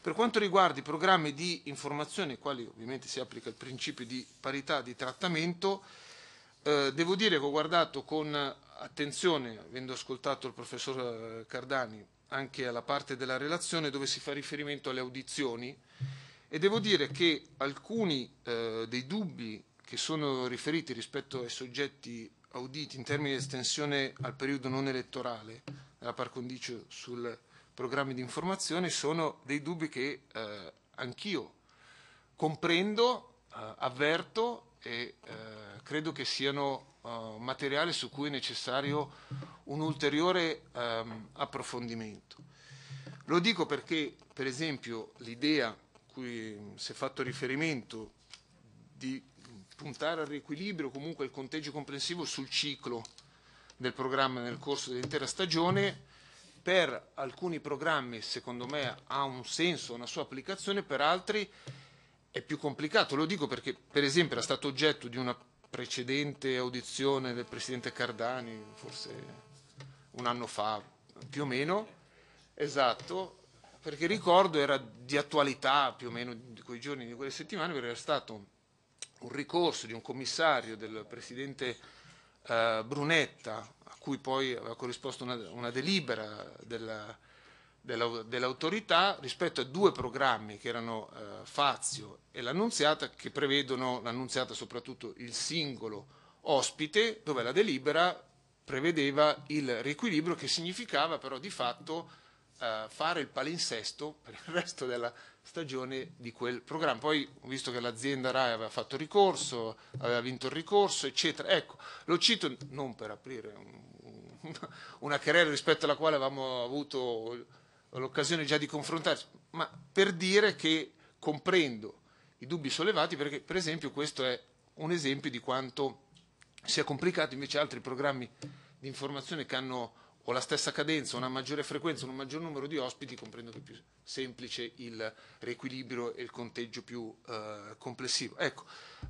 Per quanto riguarda i programmi di informazione, ai quali ovviamente si applica il principio di parità di trattamento, eh, devo dire che ho guardato con attenzione, avendo ascoltato il professor eh, Cardani, anche alla parte della relazione dove si fa riferimento alle audizioni e devo dire che alcuni eh, dei dubbi che sono riferiti rispetto ai soggetti auditi in termini di estensione al periodo non elettorale della par condicio sul programmi di informazione sono dei dubbi che eh, anch'io comprendo, eh, avverto e eh, credo che siano uh, materiali su cui è necessario un ulteriore um, approfondimento. Lo dico perché, per esempio, l'idea cui si è fatto riferimento di puntare al riequilibrio, comunque al conteggio complessivo sul ciclo del programma nel corso dell'intera stagione, per alcuni programmi secondo me ha un senso, una sua applicazione, per altri è più complicato. Lo dico perché, per esempio, era stato oggetto di una precedente audizione del Presidente Cardani, forse un anno fa più o meno, esatto, perché ricordo era di attualità più o meno di quei giorni, di quelle settimane, perché era stato un ricorso di un commissario del Presidente eh, Brunetta, a cui poi aveva corrisposto una, una delibera della, della, dell'autorità rispetto a due programmi che erano eh, Fazio e l'Annunziata, che prevedono, l'Annunziata soprattutto il singolo ospite, dove la delibera prevedeva il riequilibrio che significava però di fatto eh, fare il palinsesto per il resto della stagione di quel programma. Poi ho visto che l'azienda RAI aveva fatto ricorso, aveva vinto il ricorso, eccetera. Ecco, lo cito non per aprire un, una querela rispetto alla quale avevamo avuto l'occasione già di confrontarci, ma per dire che comprendo i dubbi sollevati perché per esempio questo è un esempio di quanto sia complicato invece altri programmi di informazione che hanno o la stessa cadenza, una maggiore frequenza, un maggior numero di ospiti, comprendo che è più semplice il riequilibrio e il conteggio più eh, complessivo. Ecco,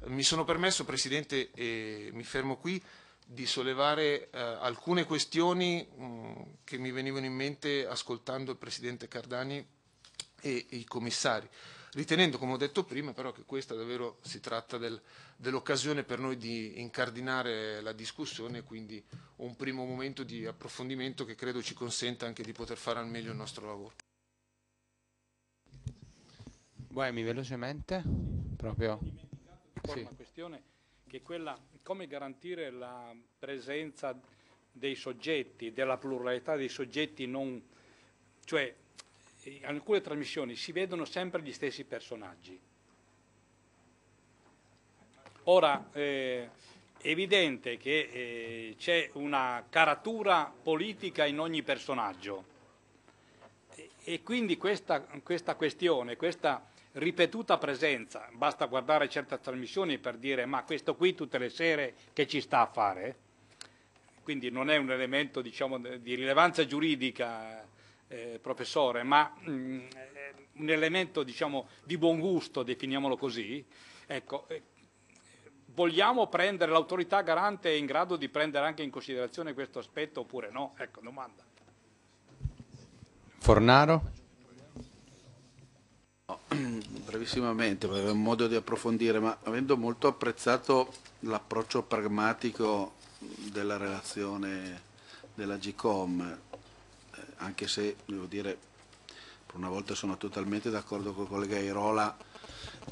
mi sono permesso, Presidente, e mi fermo qui, di sollevare eh, alcune questioni mh, mm, che mi venivano in mente ascoltando il Presidente Cardani e i commissari ritenendo, come ho detto prima, però che questa davvero si tratta del, dell'occasione per noi di incardinare la discussione e quindi un primo momento di approfondimento che credo ci consenta anche di poter fare al meglio il nostro lavoro. Buemi, velocemente, proprio. Sì. Una questione che è quella come garantire la presenza dei soggetti, della pluralità dei soggetti non, cioè in alcune trasmissioni si vedono sempre gli stessi personaggi. Ora, eh, è evidente che eh, c'è una caratura politica in ogni personaggio e, e quindi questa, questa questione, questa ripetuta presenza, basta guardare certe trasmissioni per dire ma questo qui tutte le sere che ci sta a fare? Quindi non è un elemento diciamo, di rilevanza giuridica eh, professore, ma mh, mm, un elemento diciamo, di buon gusto, definiamolo così, ecco, eh, vogliamo prendere l'autorità garante è in grado di prendere anche in considerazione questo aspetto oppure no? Ecco, domanda. Fornaro? No, brevissimamente, per un modo di approfondire, ma avendo molto apprezzato l'approccio pragmatico della relazione della GCOM, anche se devo dire per una volta sono totalmente d'accordo con il collega Irola,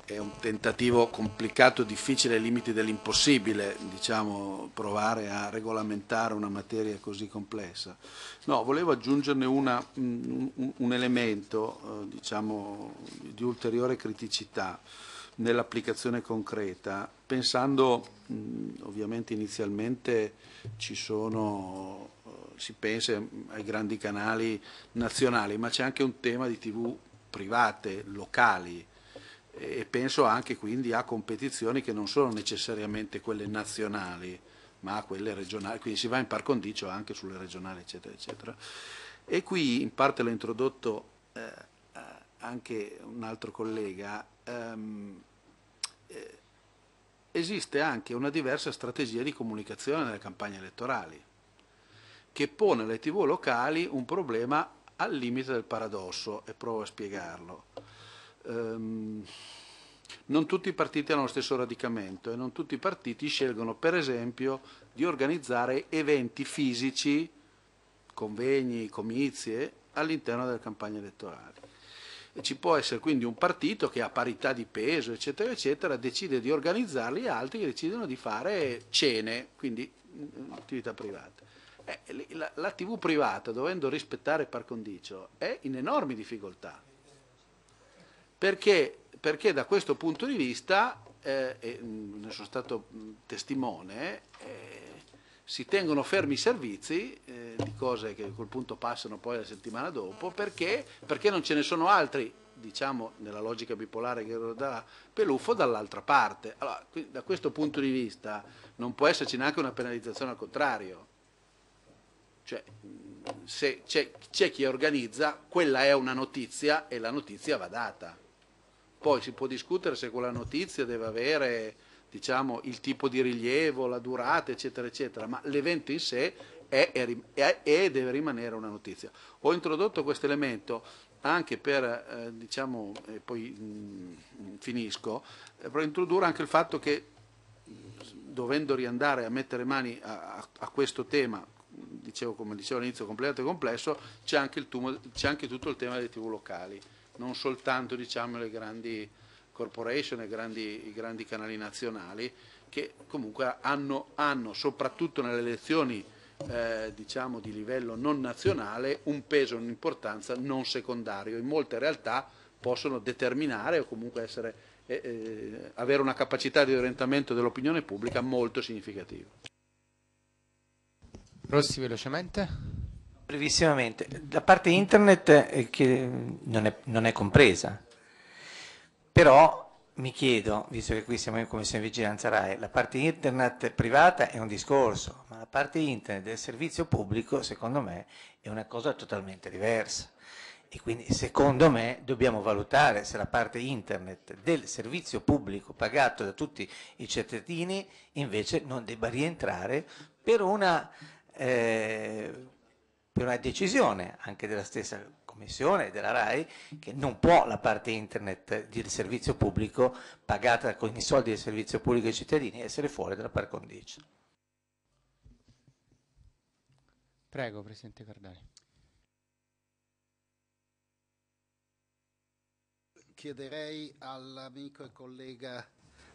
è un tentativo complicato, difficile, ai limiti dell'impossibile, diciamo, provare a regolamentare una materia così complessa. No, volevo aggiungerne una, un, un, elemento, eh, diciamo, di ulteriore criticità nell'applicazione concreta, pensando, ovviamente inizialmente ci sono si pensa ai grandi canali nazionali, ma c'è anche un tema di tv private, locali. E penso anche quindi a competizioni che non sono necessariamente quelle nazionali, ma a quelle regionali, quindi si va in par condicio anche sulle regionali, eccetera, eccetera. E qui in parte l'ha introdotto eh, anche un altro collega, ehm, eh, esiste anche una diversa strategia di comunicazione nelle campagne elettorali che pone alle tv locali un problema al limite del paradosso e provo a spiegarlo. Um, non tutti i partiti hanno lo stesso radicamento e non tutti i partiti scelgono per esempio di organizzare eventi fisici, convegni, comizie all'interno delle campagne elettorali. E ci può essere quindi un partito che a parità di peso, eccetera, eccetera, decide di organizzarli e altri che decidono di fare cene, quindi attività private. Eh, la, la, TV privata, dovendo rispettare par condicio, è in enormi difficoltà. Perché, perché da questo punto di vista, eh, e ne sono stato testimone, eh, si tengono fermi i servizi eh, di cose che a quel punto passano poi la settimana dopo, perché, perché non ce ne sono altri, diciamo nella logica bipolare che da Peluffo, dall'altra parte. Allora, da questo punto di vista non può esserci neanche una penalizzazione al contrario. Cioè, se c'è chi organizza, quella è una notizia e la notizia va data. Poi si può discutere se quella notizia deve avere diciamo, il tipo di rilievo, la durata, eccetera, eccetera, ma l'evento in sé è, e deve rimanere una notizia. Ho introdotto questo elemento anche per, eh, diciamo, e poi mh, mm, finisco, eh, per introdurre anche il fatto che dovendo riandare a mettere mani a, a, a questo tema, dicevo, come dicevo all'inizio, completo e complesso, c'è anche, anche, tutto il tema delle tv locali, non soltanto diciamo, le grandi corporation e grandi, i grandi canali nazionali che comunque hanno, hanno soprattutto nelle elezioni eh, diciamo di livello non nazionale un peso un'importanza non secondario. In molte realtà possono determinare o comunque essere, eh, eh, avere una capacità di orientamento dell'opinione pubblica molto significativa. Rossi velocemente. Brevissimamente, la parte internet che non è, non è compresa, però mi chiedo, visto che qui siamo in Commissione Vigilanza RAI, la parte internet privata è un discorso, ma la parte internet del servizio pubblico, secondo me, è una cosa totalmente diversa. E quindi, secondo me, dobbiamo valutare se la parte internet del servizio pubblico pagato da tutti i cittadini invece non debba rientrare per una, eh, per una decisione anche della stessa Commissione della RAI che non può la parte internet del servizio pubblico pagata con i soldi del servizio pubblico ai cittadini essere fuori dalla par condicio. Prego, Presidente Cardani. Chiederei all'amico e collega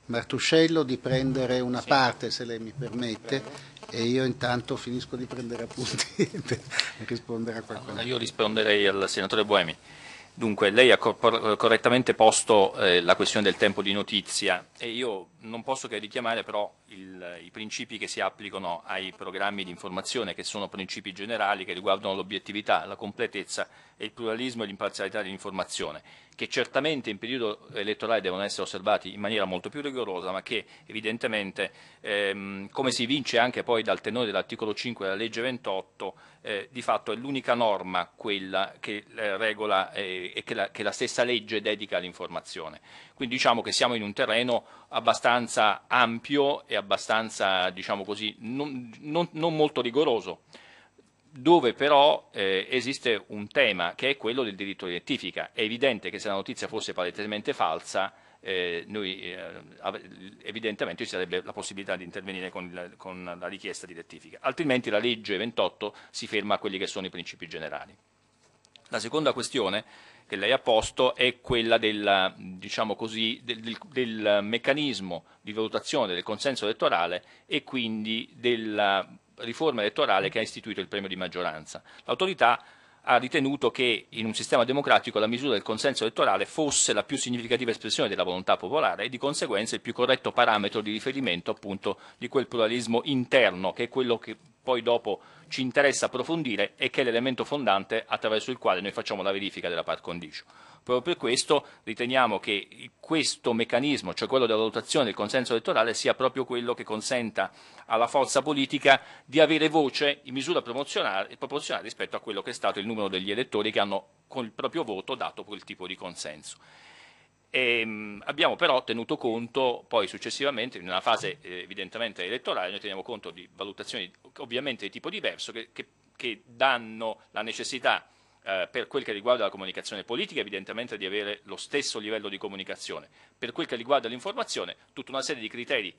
Martuscello di prendere una sì. parte, se lei mi permette, e io intanto finisco di prendere appunti per rispondere a qualcosa. Allora, io risponderei al senatore Boemi. Dunque, lei ha correttamente posto eh, la questione del tempo di notizia e io non posso che richiamare però il, i principi che si applicano ai programmi di informazione, che sono principi generali che riguardano l'obiettività, la completezza e il pluralismo e l'imparzialità dell'informazione che certamente in periodo elettorale devono essere osservati in maniera molto più rigorosa, ma che evidentemente, ehm, come si vince anche poi dal tenore dell'articolo 5 della legge 28, eh, di fatto è l'unica norma quella che eh, regola eh, e che la, che la, stessa legge dedica all'informazione. Quindi diciamo che siamo in un terreno abbastanza ampio e abbastanza, diciamo così, non, non, non molto rigoroso dove però eh, esiste un tema che è quello del diritto di rettifica. È evidente che se la notizia fosse palesemente falsa, eh, noi, eh, evidentemente ci sarebbe la possibilità di intervenire con, il, con, la richiesta di rettifica, altrimenti la legge 28 si ferma a quelli che sono i principi generali. La seconda questione che lei ha posto è quella del, diciamo così, del, del, del meccanismo di valutazione del consenso elettorale e quindi della riforma elettorale che ha istituito il premio di maggioranza. L'autorità ha ritenuto che in un sistema democratico la misura del consenso elettorale fosse la più significativa espressione della volontà popolare e di conseguenza il più corretto parametro di riferimento appunto di quel pluralismo interno che è quello che poi dopo ci interessa approfondire e che è l'elemento fondante attraverso il quale noi facciamo la verifica della par condicio. Proprio per questo riteniamo che questo meccanismo, cioè quello della valutazione del consenso elettorale, sia proprio quello che consenta alla forza politica di avere voce in misura proporzionale, rispetto a quello che è stato il numero degli elettori che hanno con il proprio voto dato quel tipo di consenso. E, mh, abbiamo però tenuto conto poi successivamente, in una fase eh, evidentemente elettorale, noi teniamo conto di valutazioni ovviamente di tipo diverso che, che, che danno la necessità eh, per quel che riguarda la comunicazione politica, evidentemente di avere lo stesso livello di comunicazione. Per quel che riguarda l'informazione, tutta una serie di criteri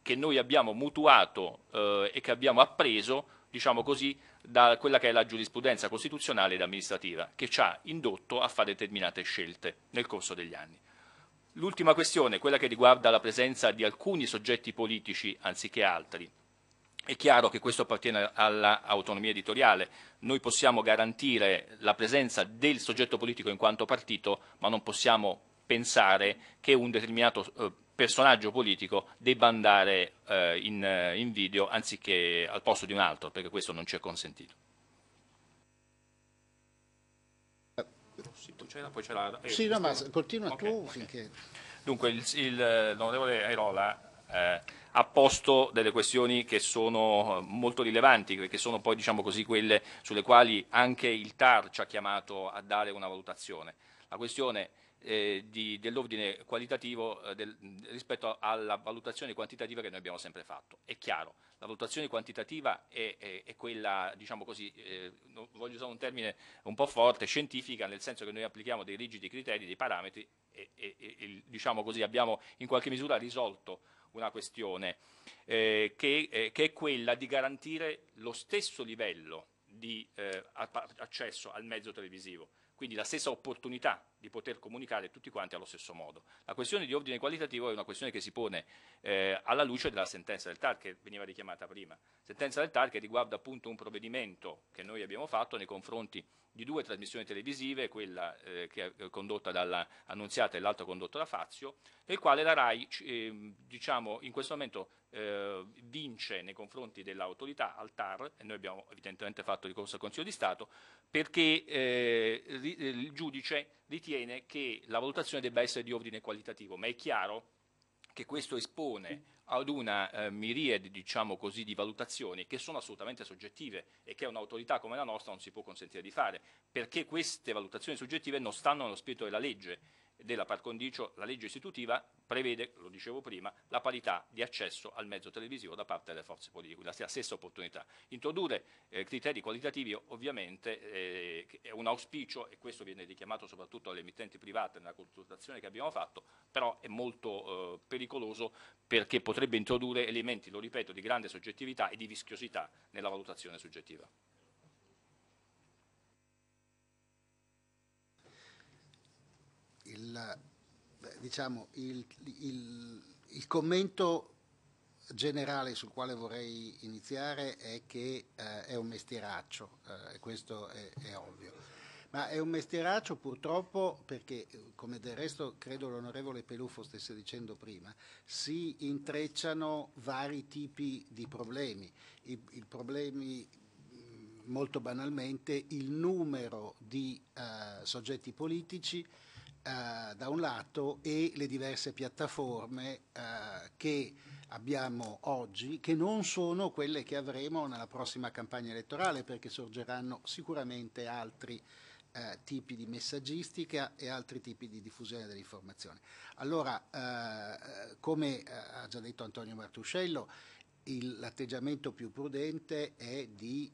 che noi abbiamo mutuato eh, e che abbiamo appreso, diciamo così, da quella che è la giurisprudenza costituzionale ed amministrativa, che ci ha indotto a fare determinate scelte nel corso degli anni. L'ultima questione, quella che riguarda la presenza di alcuni soggetti politici anziché altri, è chiaro che questo appartiene all'autonomia editoriale, noi possiamo garantire la presenza del soggetto politico in quanto partito, ma non possiamo pensare che un determinato eh, personaggio politico debba andare eh, in, in video anziché al posto di un altro, perché questo non ci è consentito. Sì, eh, no, ma continua okay, tu okay. finché... Dunque, l'onorevole Airola eh, ha posto delle questioni che sono molto rilevanti, che sono poi diciamo così, quelle sulle quali anche il TAR ci ha chiamato a dare una valutazione. La questione eh, dell'ordine qualitativo eh, del, rispetto alla valutazione quantitativa che noi abbiamo sempre fatto. È chiaro, la valutazione quantitativa è, è, è quella, diciamo così, eh, voglio usare un termine un po' forte, scientifica, nel senso che noi applichiamo dei rigidi criteri, dei parametri e, e, e diciamo così, abbiamo in qualche misura risolto una questione eh, che, eh, che, è quella di garantire lo stesso livello di eh, accesso al mezzo televisivo quindi la stessa opportunità di poter comunicare tutti quanti allo stesso modo. La questione di ordine qualitativo è una questione che si pone eh, alla luce della sentenza del TAR che veniva richiamata prima. Sentenza del TAR che riguarda appunto un provvedimento che noi abbiamo fatto nei confronti di due trasmissioni televisive, quella eh, che è condotta dalla Annunziata e l'altra condotta da Fazio, nel quale la RAI eh, diciamo, in questo momento eh, vince nei confronti dell'autorità al TAR, e noi abbiamo evidentemente fatto ricorso al Consiglio di Stato, perché eh, il giudice ritiene che la valutazione debba essere di ordine qualitativo, ma è chiaro che questo espone ad una eh, miriade diciamo così, di valutazioni che sono assolutamente soggettive e che un'autorità come la nostra non si può consentire di fare, perché queste valutazioni soggettive non stanno nello spirito della legge della par condicio, la legge istitutiva prevede, lo dicevo prima, la parità di accesso al mezzo televisivo da parte delle forze politiche, la stessa opportunità. Introdurre eh, criteri qualitativi ovviamente eh, è un auspicio e questo viene richiamato soprattutto alle emittenti private nella consultazione che abbiamo fatto, però è molto eh, pericoloso perché potrebbe introdurre elementi, lo ripeto, di grande soggettività e di vischiosità nella valutazione soggettiva. Il, diciamo, il, il, il, commento generale sul quale vorrei iniziare è che eh, è un mestieraccio, eh, questo è, è, ovvio. Ma è un mestieraccio purtroppo perché, come del resto credo l'onorevole Peluffo stesse dicendo prima, si intrecciano vari tipi di problemi. I, i problemi molto banalmente il numero di eh, soggetti politici eh, da un lato e le diverse piattaforme eh, che abbiamo oggi, che non sono quelle che avremo nella prossima campagna elettorale, perché sorgeranno sicuramente altri eh, tipi di messaggistica e altri tipi di diffusione dell'informazione. Allora, eh, come eh, ha già detto Antonio Martuscello, l'atteggiamento più prudente è di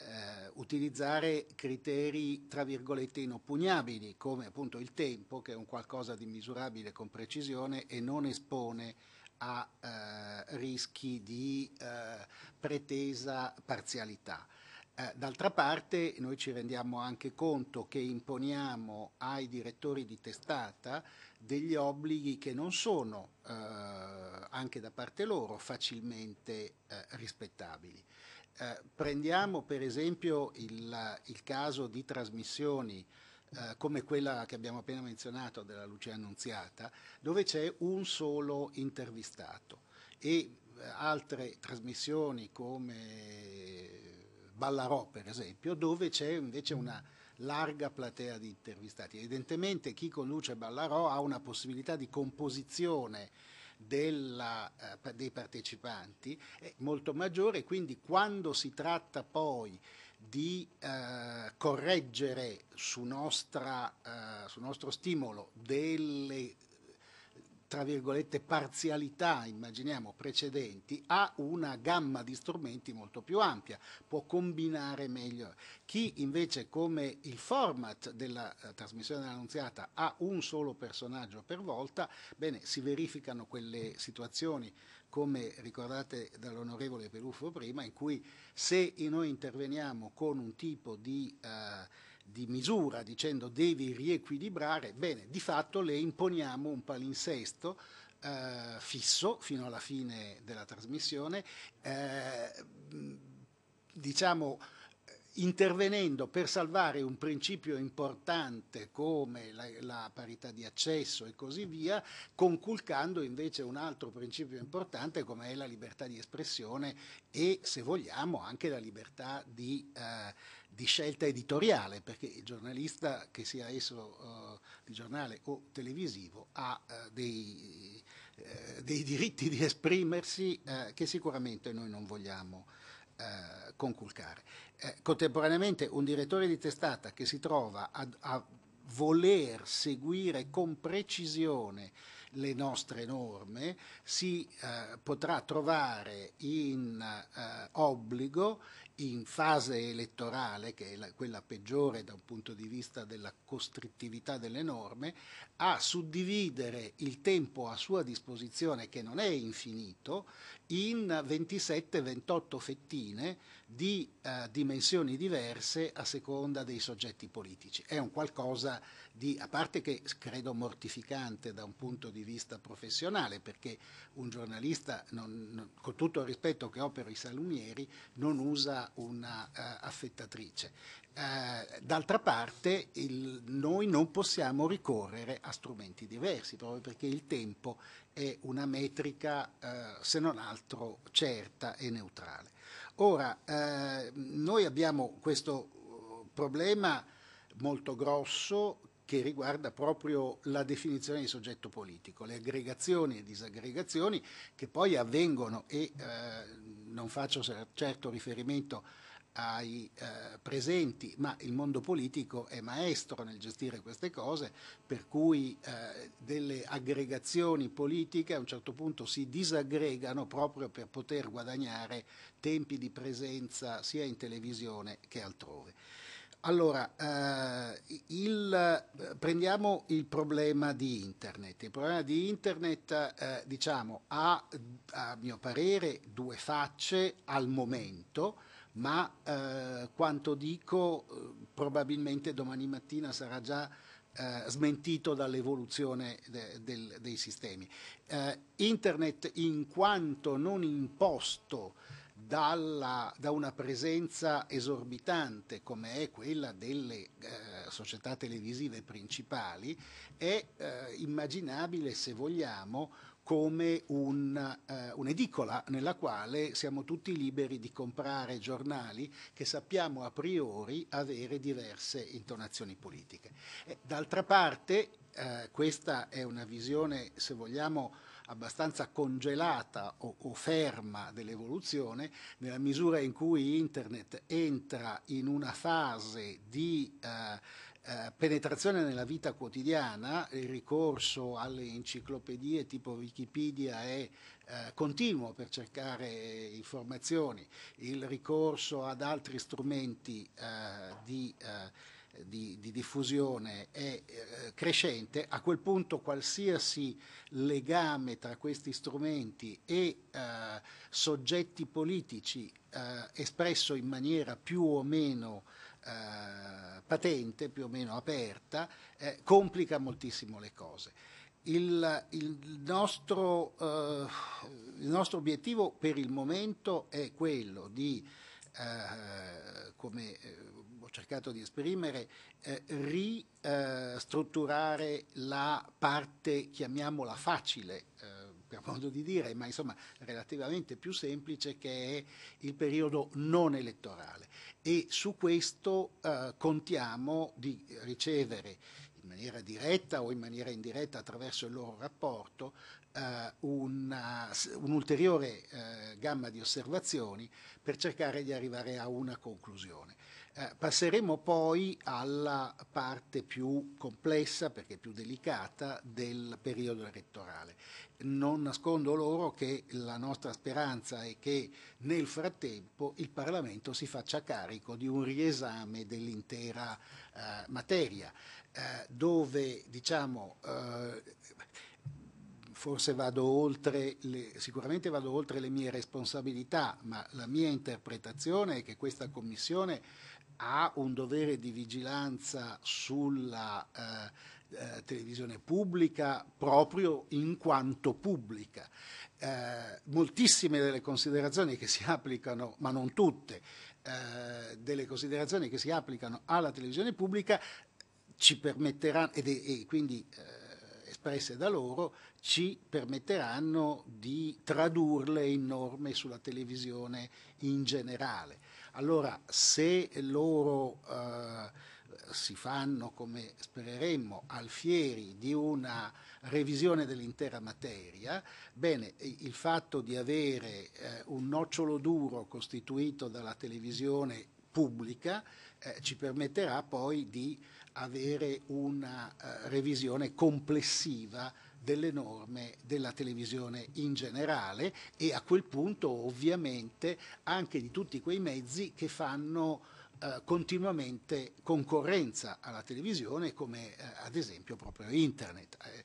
eh, utilizzare criteri tra virgolette inoppugnabili come appunto il tempo che è un qualcosa di misurabile con precisione e non espone a eh, rischi di eh, pretesa parzialità. Eh, d'altra parte noi ci rendiamo anche conto che imponiamo ai direttori di testata degli obblighi che non sono eh, anche da parte loro facilmente eh, rispettabili. Eh, prendiamo per esempio il, il caso di trasmissioni eh, come quella che abbiamo appena menzionato della Lucia Annunziata, dove c'è un solo intervistato e eh, altre trasmissioni come Ballarò per esempio, dove c'è invece una larga platea di intervistati. Evidentemente chi conduce Ballarò ha una possibilità di composizione della, eh, dei partecipanti è molto maggiore, quindi quando si tratta poi di eh, correggere su, nostra, eh, su nostro stimolo delle tra virgolette parzialità, immaginiamo, precedenti, ha una gamma di strumenti molto più ampia, può combinare meglio. Chi invece come il format della uh, trasmissione dell'annunziata ha un solo personaggio per volta, bene, si verificano quelle situazioni come ricordate dall'onorevole Peruffo prima, in cui se noi interveniamo con un tipo di uh, di misura dicendo devi riequilibrare, bene, di fatto le imponiamo un palinsesto eh, fisso fino alla fine della trasmissione, eh, diciamo intervenendo per salvare un principio importante come la, la, parità di accesso e così via, conculcando invece un altro principio importante come è la libertà di espressione e, se vogliamo, anche la libertà di, eh, di scelta editoriale, perché il giornalista, che sia esso eh, di giornale o televisivo, ha eh, dei, eh, dei, diritti di esprimersi eh, che sicuramente noi non vogliamo eh, conculcare. Eh, contemporaneamente un direttore di testata che si trova a, a voler seguire con precisione le nostre norme si eh, potrà trovare in eh, obbligo in fase elettorale, che è la, quella peggiore da un punto di vista della costrittività delle norme, a suddividere il tempo a sua disposizione, che non è infinito, in 27-28 fettine di eh, dimensioni diverse a seconda dei soggetti politici. È un qualcosa di, a parte che credo mortificante da un punto di vista professionale, perché un giornalista, non, non, con tutto il rispetto che ho per i salumieri, non usa una uh, affettatrice. Uh, d'altra parte il, noi non possiamo ricorrere a strumenti diversi, proprio perché il tempo è una metrica, uh, se non altro, certa e neutrale. Ora, noi abbiamo questo problema molto grosso che riguarda proprio la definizione di soggetto politico, le aggregazioni e disaggregazioni che poi avvengono e eh, non faccio certo riferimento ai eh, presenti, ma il mondo politico è maestro nel gestire queste cose, per cui eh, delle aggregazioni politiche a un certo punto si disaggregano proprio per poter guadagnare tempi di presenza sia in televisione che altrove. Allora, eh, il, prendiamo il problema di Internet. Il problema di Internet, eh, diciamo, ha, a mio parere, due facce al momento, ma eh, quanto dico, eh, probabilmente domani mattina sarà già eh, smentito dall'evoluzione de, del, dei sistemi. Eh, Internet, in quanto non imposto, dalla, da una presenza esorbitante come è quella delle eh, società televisive principali, è eh, immaginabile, se vogliamo, come un, eh, un'edicola nella quale siamo tutti liberi di comprare giornali che sappiamo a priori avere diverse intonazioni politiche. d'altra parte, eh, questa è una visione, se vogliamo, abbastanza congelata o, o ferma dell'evoluzione nella misura in cui Internet entra in una fase di eh, eh, penetrazione nella vita quotidiana, il ricorso alle enciclopedie tipo Wikipedia è eh, continuo per cercare informazioni, il ricorso ad altri strumenti eh, di eh, di, di diffusione è eh, crescente, a quel punto qualsiasi legame tra questi strumenti e eh, soggetti politici eh, espresso in maniera più o meno eh, patente, più o meno aperta, eh, complica moltissimo le cose. Il, il, nostro, eh, il, nostro, obiettivo per il momento è quello di, come ho cercato di esprimere, eh, ristrutturare la parte, chiamiamola facile, eh, per modo di dire, ma insomma relativamente più semplice, che è il periodo non elettorale. E su questo eh, contiamo di ricevere in maniera diretta o in maniera indiretta attraverso il loro rapporto eh, una, un'ulteriore eh, gamma di osservazioni per cercare di arrivare a una conclusione. Eh, passeremo poi alla parte più complessa, perché più delicata, del periodo elettorale. Non nascondo loro che la nostra speranza è che nel frattempo il Parlamento si faccia carico di un riesame dell'intera eh, materia, eh, dove diciamo eh, forse vado oltre, le, sicuramente vado oltre le mie responsabilità, ma la mia interpretazione è che questa Commissione ha un dovere di vigilanza sulla eh, eh, televisione pubblica proprio in quanto pubblica. Eh, moltissime delle considerazioni che si applicano, ma non tutte, eh, delle considerazioni che si applicano alla televisione pubblica ci permetteranno, ed, e quindi eh, espresse da loro, ci permetteranno di tradurle in norme sulla televisione in generale. Allora, se loro eh, si fanno, come spereremmo, alfieri di una revisione dell'intera materia, bene, il fatto di avere eh, un nocciolo duro costituito dalla televisione pubblica eh, ci permetterà poi di avere una eh, revisione complessiva delle norme della televisione in generale e a quel punto ovviamente anche di tutti quei mezzi che fanno eh, continuamente concorrenza alla televisione come eh, ad esempio proprio internet. Eh,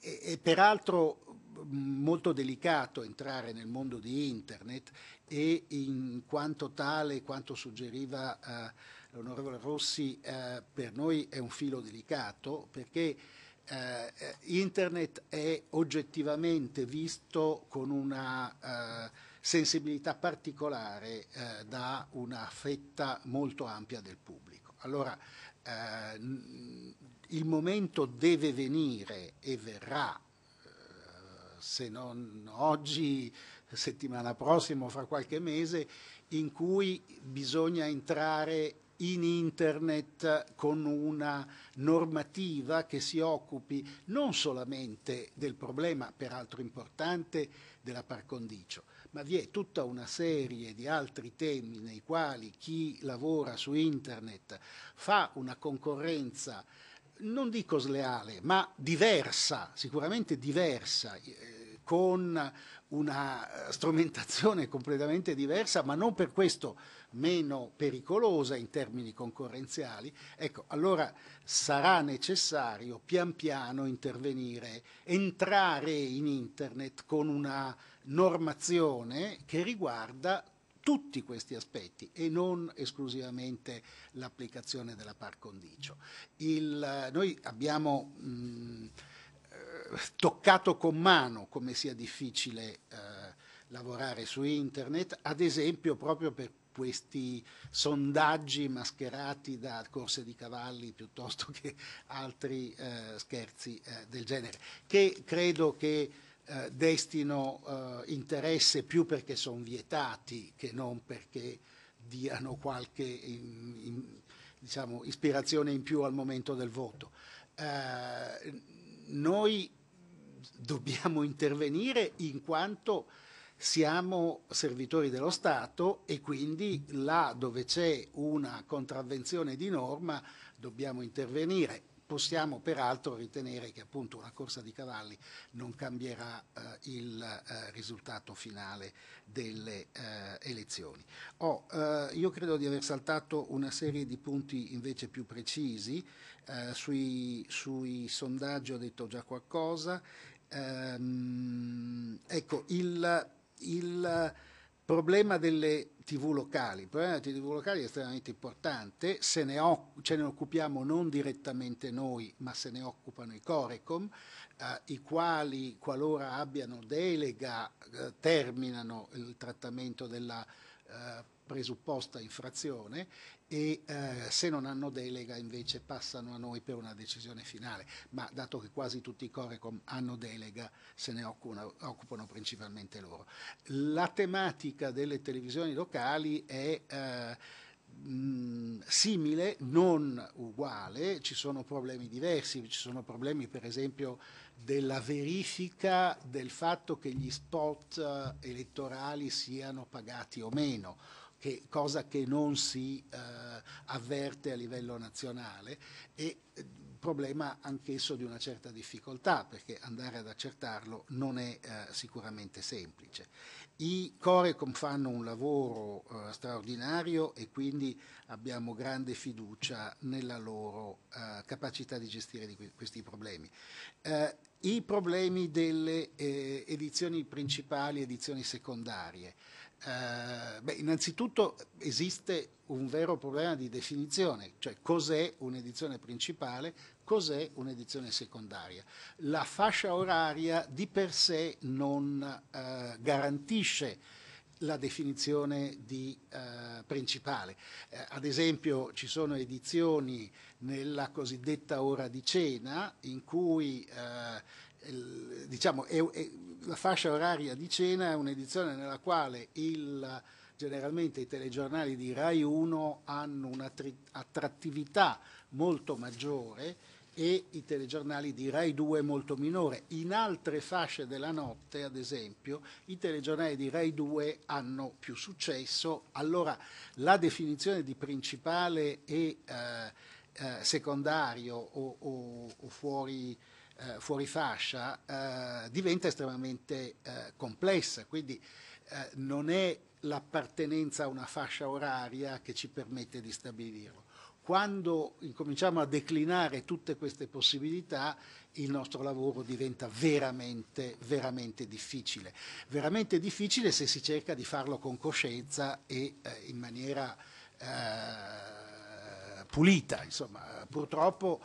e, peraltro molto delicato entrare nel mondo di internet e in quanto tale, quanto suggeriva eh, l'onorevole Rossi, eh, per noi è un filo delicato perché eh, internet è oggettivamente visto con una eh, sensibilità particolare eh, da una fetta molto ampia del pubblico. Allora, eh, il momento deve venire e verrà, eh, se non oggi, settimana prossima, fra qualche mese, in cui bisogna entrare in internet con una normativa che si occupi non solamente del problema, peraltro importante, della par condicio, ma vi è tutta una serie di altri temi nei quali chi lavora su internet fa una concorrenza non dico sleale, ma diversa, sicuramente diversa, eh, con una strumentazione completamente diversa, ma non per questo meno pericolosa in termini concorrenziali, ecco, allora sarà necessario pian piano intervenire, entrare in internet con una normazione che riguarda tutti questi aspetti e non esclusivamente l'applicazione della par condicio. Il, noi abbiamo mh, eh, toccato con mano come sia difficile eh, lavorare su internet, ad esempio proprio per questi sondaggi mascherati da corse di cavalli piuttosto che altri eh, scherzi eh, del genere, che credo che eh, destino eh, interesse più perché sono vietati che non perché diano qualche in, in, diciamo, ispirazione in più al momento del voto. Eh, noi dobbiamo intervenire in quanto siamo servitori dello Stato e quindi là dove c'è una contravvenzione di norma dobbiamo intervenire. Possiamo peraltro ritenere che appunto una corsa di cavalli non cambierà eh, il eh, risultato finale delle eh, elezioni. Oh, eh, io credo di aver saltato una serie di punti invece più precisi. Eh, sui, sui sondaggi ho detto già qualcosa. Ehm, ecco, il il problema delle TV locali, il problema delle TV locali è estremamente importante, se ne, ce ne occupiamo non direttamente noi, ma se ne occupano i Corecom, eh, i quali qualora abbiano delega eh, terminano il trattamento della eh, presupposta infrazione e eh, se non hanno delega invece passano a noi per una decisione finale, ma dato che quasi tutti i Corecom hanno delega se ne occupano, occupano principalmente loro. La tematica delle televisioni locali è eh, mh, simile, non uguale, ci sono problemi diversi, ci sono problemi per esempio della verifica del fatto che gli spot eh, elettorali siano pagati o meno che, cosa che non si eh, avverte a livello nazionale e eh, problema anch'esso di una certa difficoltà perché andare ad accertarlo non è eh, sicuramente semplice. I Corecom fanno un lavoro eh, straordinario e quindi abbiamo grande fiducia nella loro eh, capacità di gestire di que questi problemi. I problemi delle edizioni principali edizioni secondarie. Eh, beh, innanzitutto esiste un vero problema di definizione, cioè cos'è un'edizione principale, cos'è un'edizione secondaria. La fascia oraria di per sé non eh, garantisce la definizione di eh, principale. Eh, ad esempio ci sono edizioni nella cosiddetta ora di cena in cui eh, il, diciamo, è, è, la fascia oraria di cena è un'edizione nella quale il, generalmente i telegiornali di Rai 1 hanno un'attrattività molto maggiore e i telegiornali di Rai 2 molto minore. In altre fasce della notte, ad esempio, i telegiornali di Rai 2 hanno più successo, allora la definizione di principale e eh, eh, secondario o, o, o fuori, eh, fuori, fascia eh, diventa estremamente eh, complessa, quindi eh, non è l'appartenenza a una fascia oraria che ci permette di stabilirlo quando incominciamo a declinare tutte queste possibilità, il nostro lavoro diventa veramente, veramente difficile. Veramente difficile se si cerca di farlo con coscienza e eh, in maniera eh, pulita. Insomma, purtroppo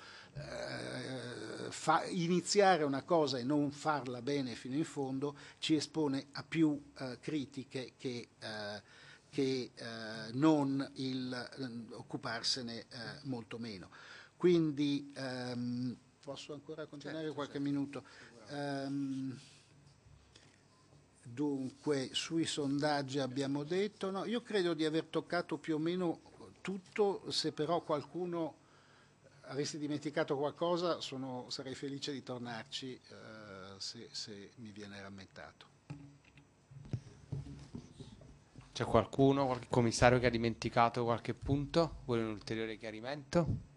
fa, iniziare una cosa e non farla bene fino in fondo ci espone a più eh, critiche che eh, che eh, non il, eh, occuparsene eh, molto meno. Quindi ehm, posso ancora continuare certo, qualche certo. minuto? Um, dunque, sui sondaggi abbiamo detto, no, io credo di aver toccato più o meno tutto, se però qualcuno avessi dimenticato qualcosa sono, sarei felice di tornarci eh, se, se mi viene rammentato. C'è qualcuno, qualche commissario che ha dimenticato qualche punto? Vuole un ulteriore chiarimento?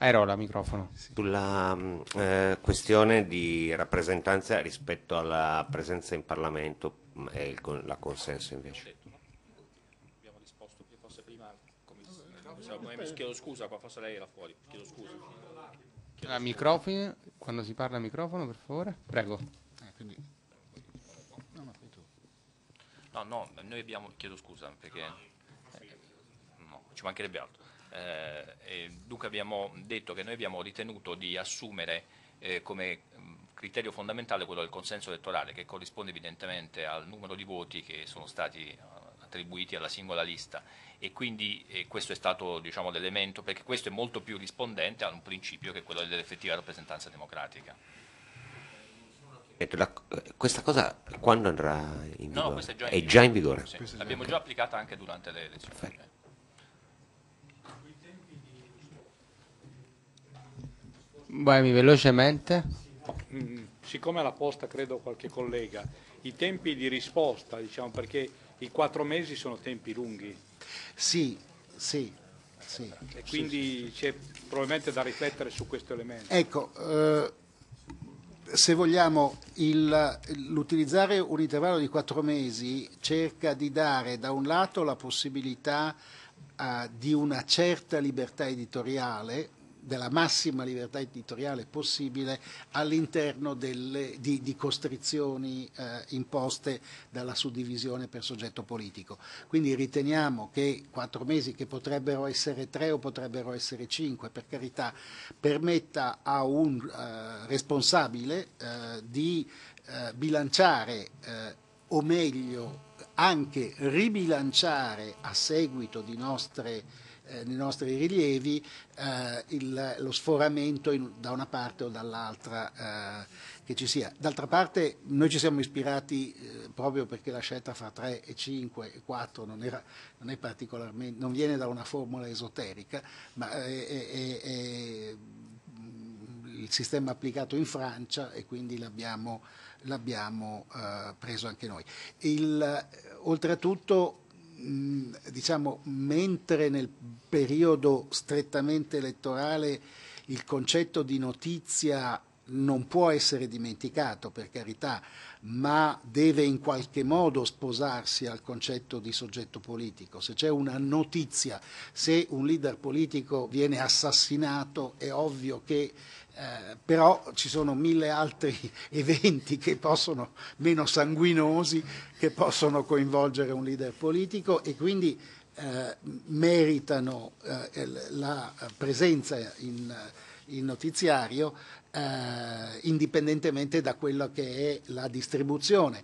Aerola, microfono. Sulla mm, eh, questione di rappresentanza rispetto alla presenza in Parlamento mm, e il, la consenso invece. Abbiamo risposto, forse prima, chiedo scusa, qua forse lei era fuori, chiedo scusa. Chiedo scusa. Microfono, quando si parla microfono, per favore, prego. Eh, quindi... No, no, noi abbiamo, chiedo scusa perché eh, no, ci mancherebbe altro. Eh, dunque abbiamo detto che noi abbiamo ritenuto di assumere eh, come criterio fondamentale quello del consenso elettorale che corrisponde evidentemente al numero di voti che sono stati eh, attribuiti alla singola lista e quindi eh, questo è stato diciamo, l'elemento perché questo è molto più rispondente a un principio che è quello dell'effettiva rappresentanza democratica. La, questa cosa quando andrà in vigore? No, questa è già in, è già in vigore. Sì, l'abbiamo già applicata anche durante le elezioni. Perfetto. Vai velocemente. Mm, siccome l'ha posta credo qualche collega, i tempi di risposta, diciamo, perché i quattro mesi sono tempi lunghi. Sì, sì, sì. E quindi c'è probabilmente da riflettere su questo elemento. Ecco, eh, se vogliamo, l'utilizzare un intervallo di quattro mesi cerca di dare da un lato la possibilità uh, di una certa libertà editoriale, della massima libertà editoriale possibile all'interno di, di, costrizioni eh, imposte dalla suddivisione per soggetto politico. Quindi riteniamo che quattro mesi, che potrebbero essere tre o potrebbero essere cinque, per carità, permetta a un eh, responsabile eh, di eh, bilanciare eh, o meglio anche ribilanciare a seguito di nostre eh, nei nostri rilievi eh, il, lo sforamento in, da una parte o dall'altra eh, che ci sia. D'altra parte noi ci siamo ispirati eh, proprio perché la scelta fra 3 e 5 e 4 non, era, non, non viene da una formula esoterica, ma è, il sistema applicato in Francia e quindi l'abbiamo, l'abbiamo uh, preso anche noi. Il, oltretutto diciamo, mentre nel periodo strettamente elettorale il concetto di notizia non può essere dimenticato, per carità, ma deve in qualche modo sposarsi al concetto di soggetto politico. Se c'è una notizia, se un leader politico viene assassinato, è ovvio che eh, però ci sono mille altri eventi che possono, meno sanguinosi, che possono coinvolgere un leader politico e quindi eh, meritano eh, la presenza in, il notiziario eh, indipendentemente da quello che è la distribuzione.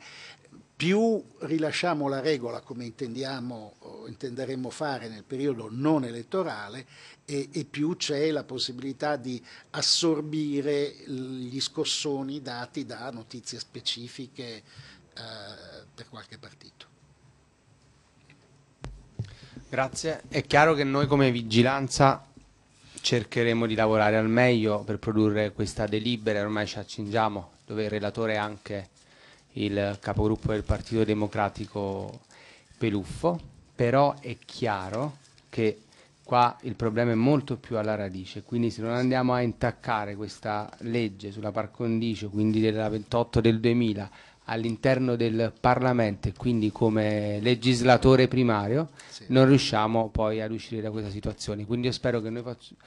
Più rilasciamo la regola come intendiamo intenderemmo fare nel periodo non elettorale e, e più c'è la possibilità di assorbire gli scossoni dati da notizie specifiche eh, per qualche partito. Grazie. È chiaro che noi come vigilanza cercheremo di lavorare al meglio per produrre questa delibera, ormai ci accingiamo, dove il relatore anche il capogruppo del Partito Democratico Peluffo, però è chiaro che qua il problema è molto più alla radice, quindi se non andiamo a intaccare questa legge sulla par condicio, quindi della 28 del 2000, all'interno del Parlamento e quindi come legislatore primario sì. non riusciamo poi ad uscire da questa situazione. Quindi io spero che noi facciamo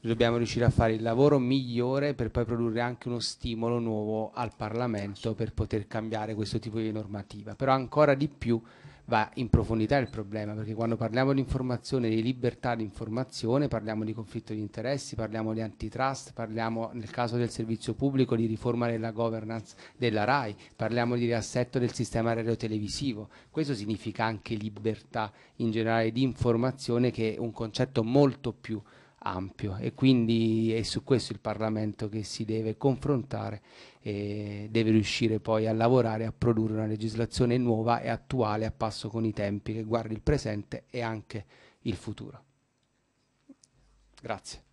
dobbiamo riuscire a fare il lavoro migliore per poi produrre anche uno stimolo nuovo al Parlamento per poter cambiare questo tipo di normativa. Però ancora di più va in profondità il problema, perché quando parliamo di informazione, di libertà di informazione, parliamo di conflitto di interessi, parliamo di antitrust, parliamo nel caso del servizio pubblico di riforma della governance della RAI, parliamo di riassetto del sistema radiotelevisivo. Questo significa anche libertà in generale di informazione che è un concetto molto più ampio e quindi è su questo il Parlamento che si deve confrontare e deve riuscire poi a lavorare a produrre una legislazione nuova e attuale a passo con i tempi che guardi il presente e anche il futuro. Grazie.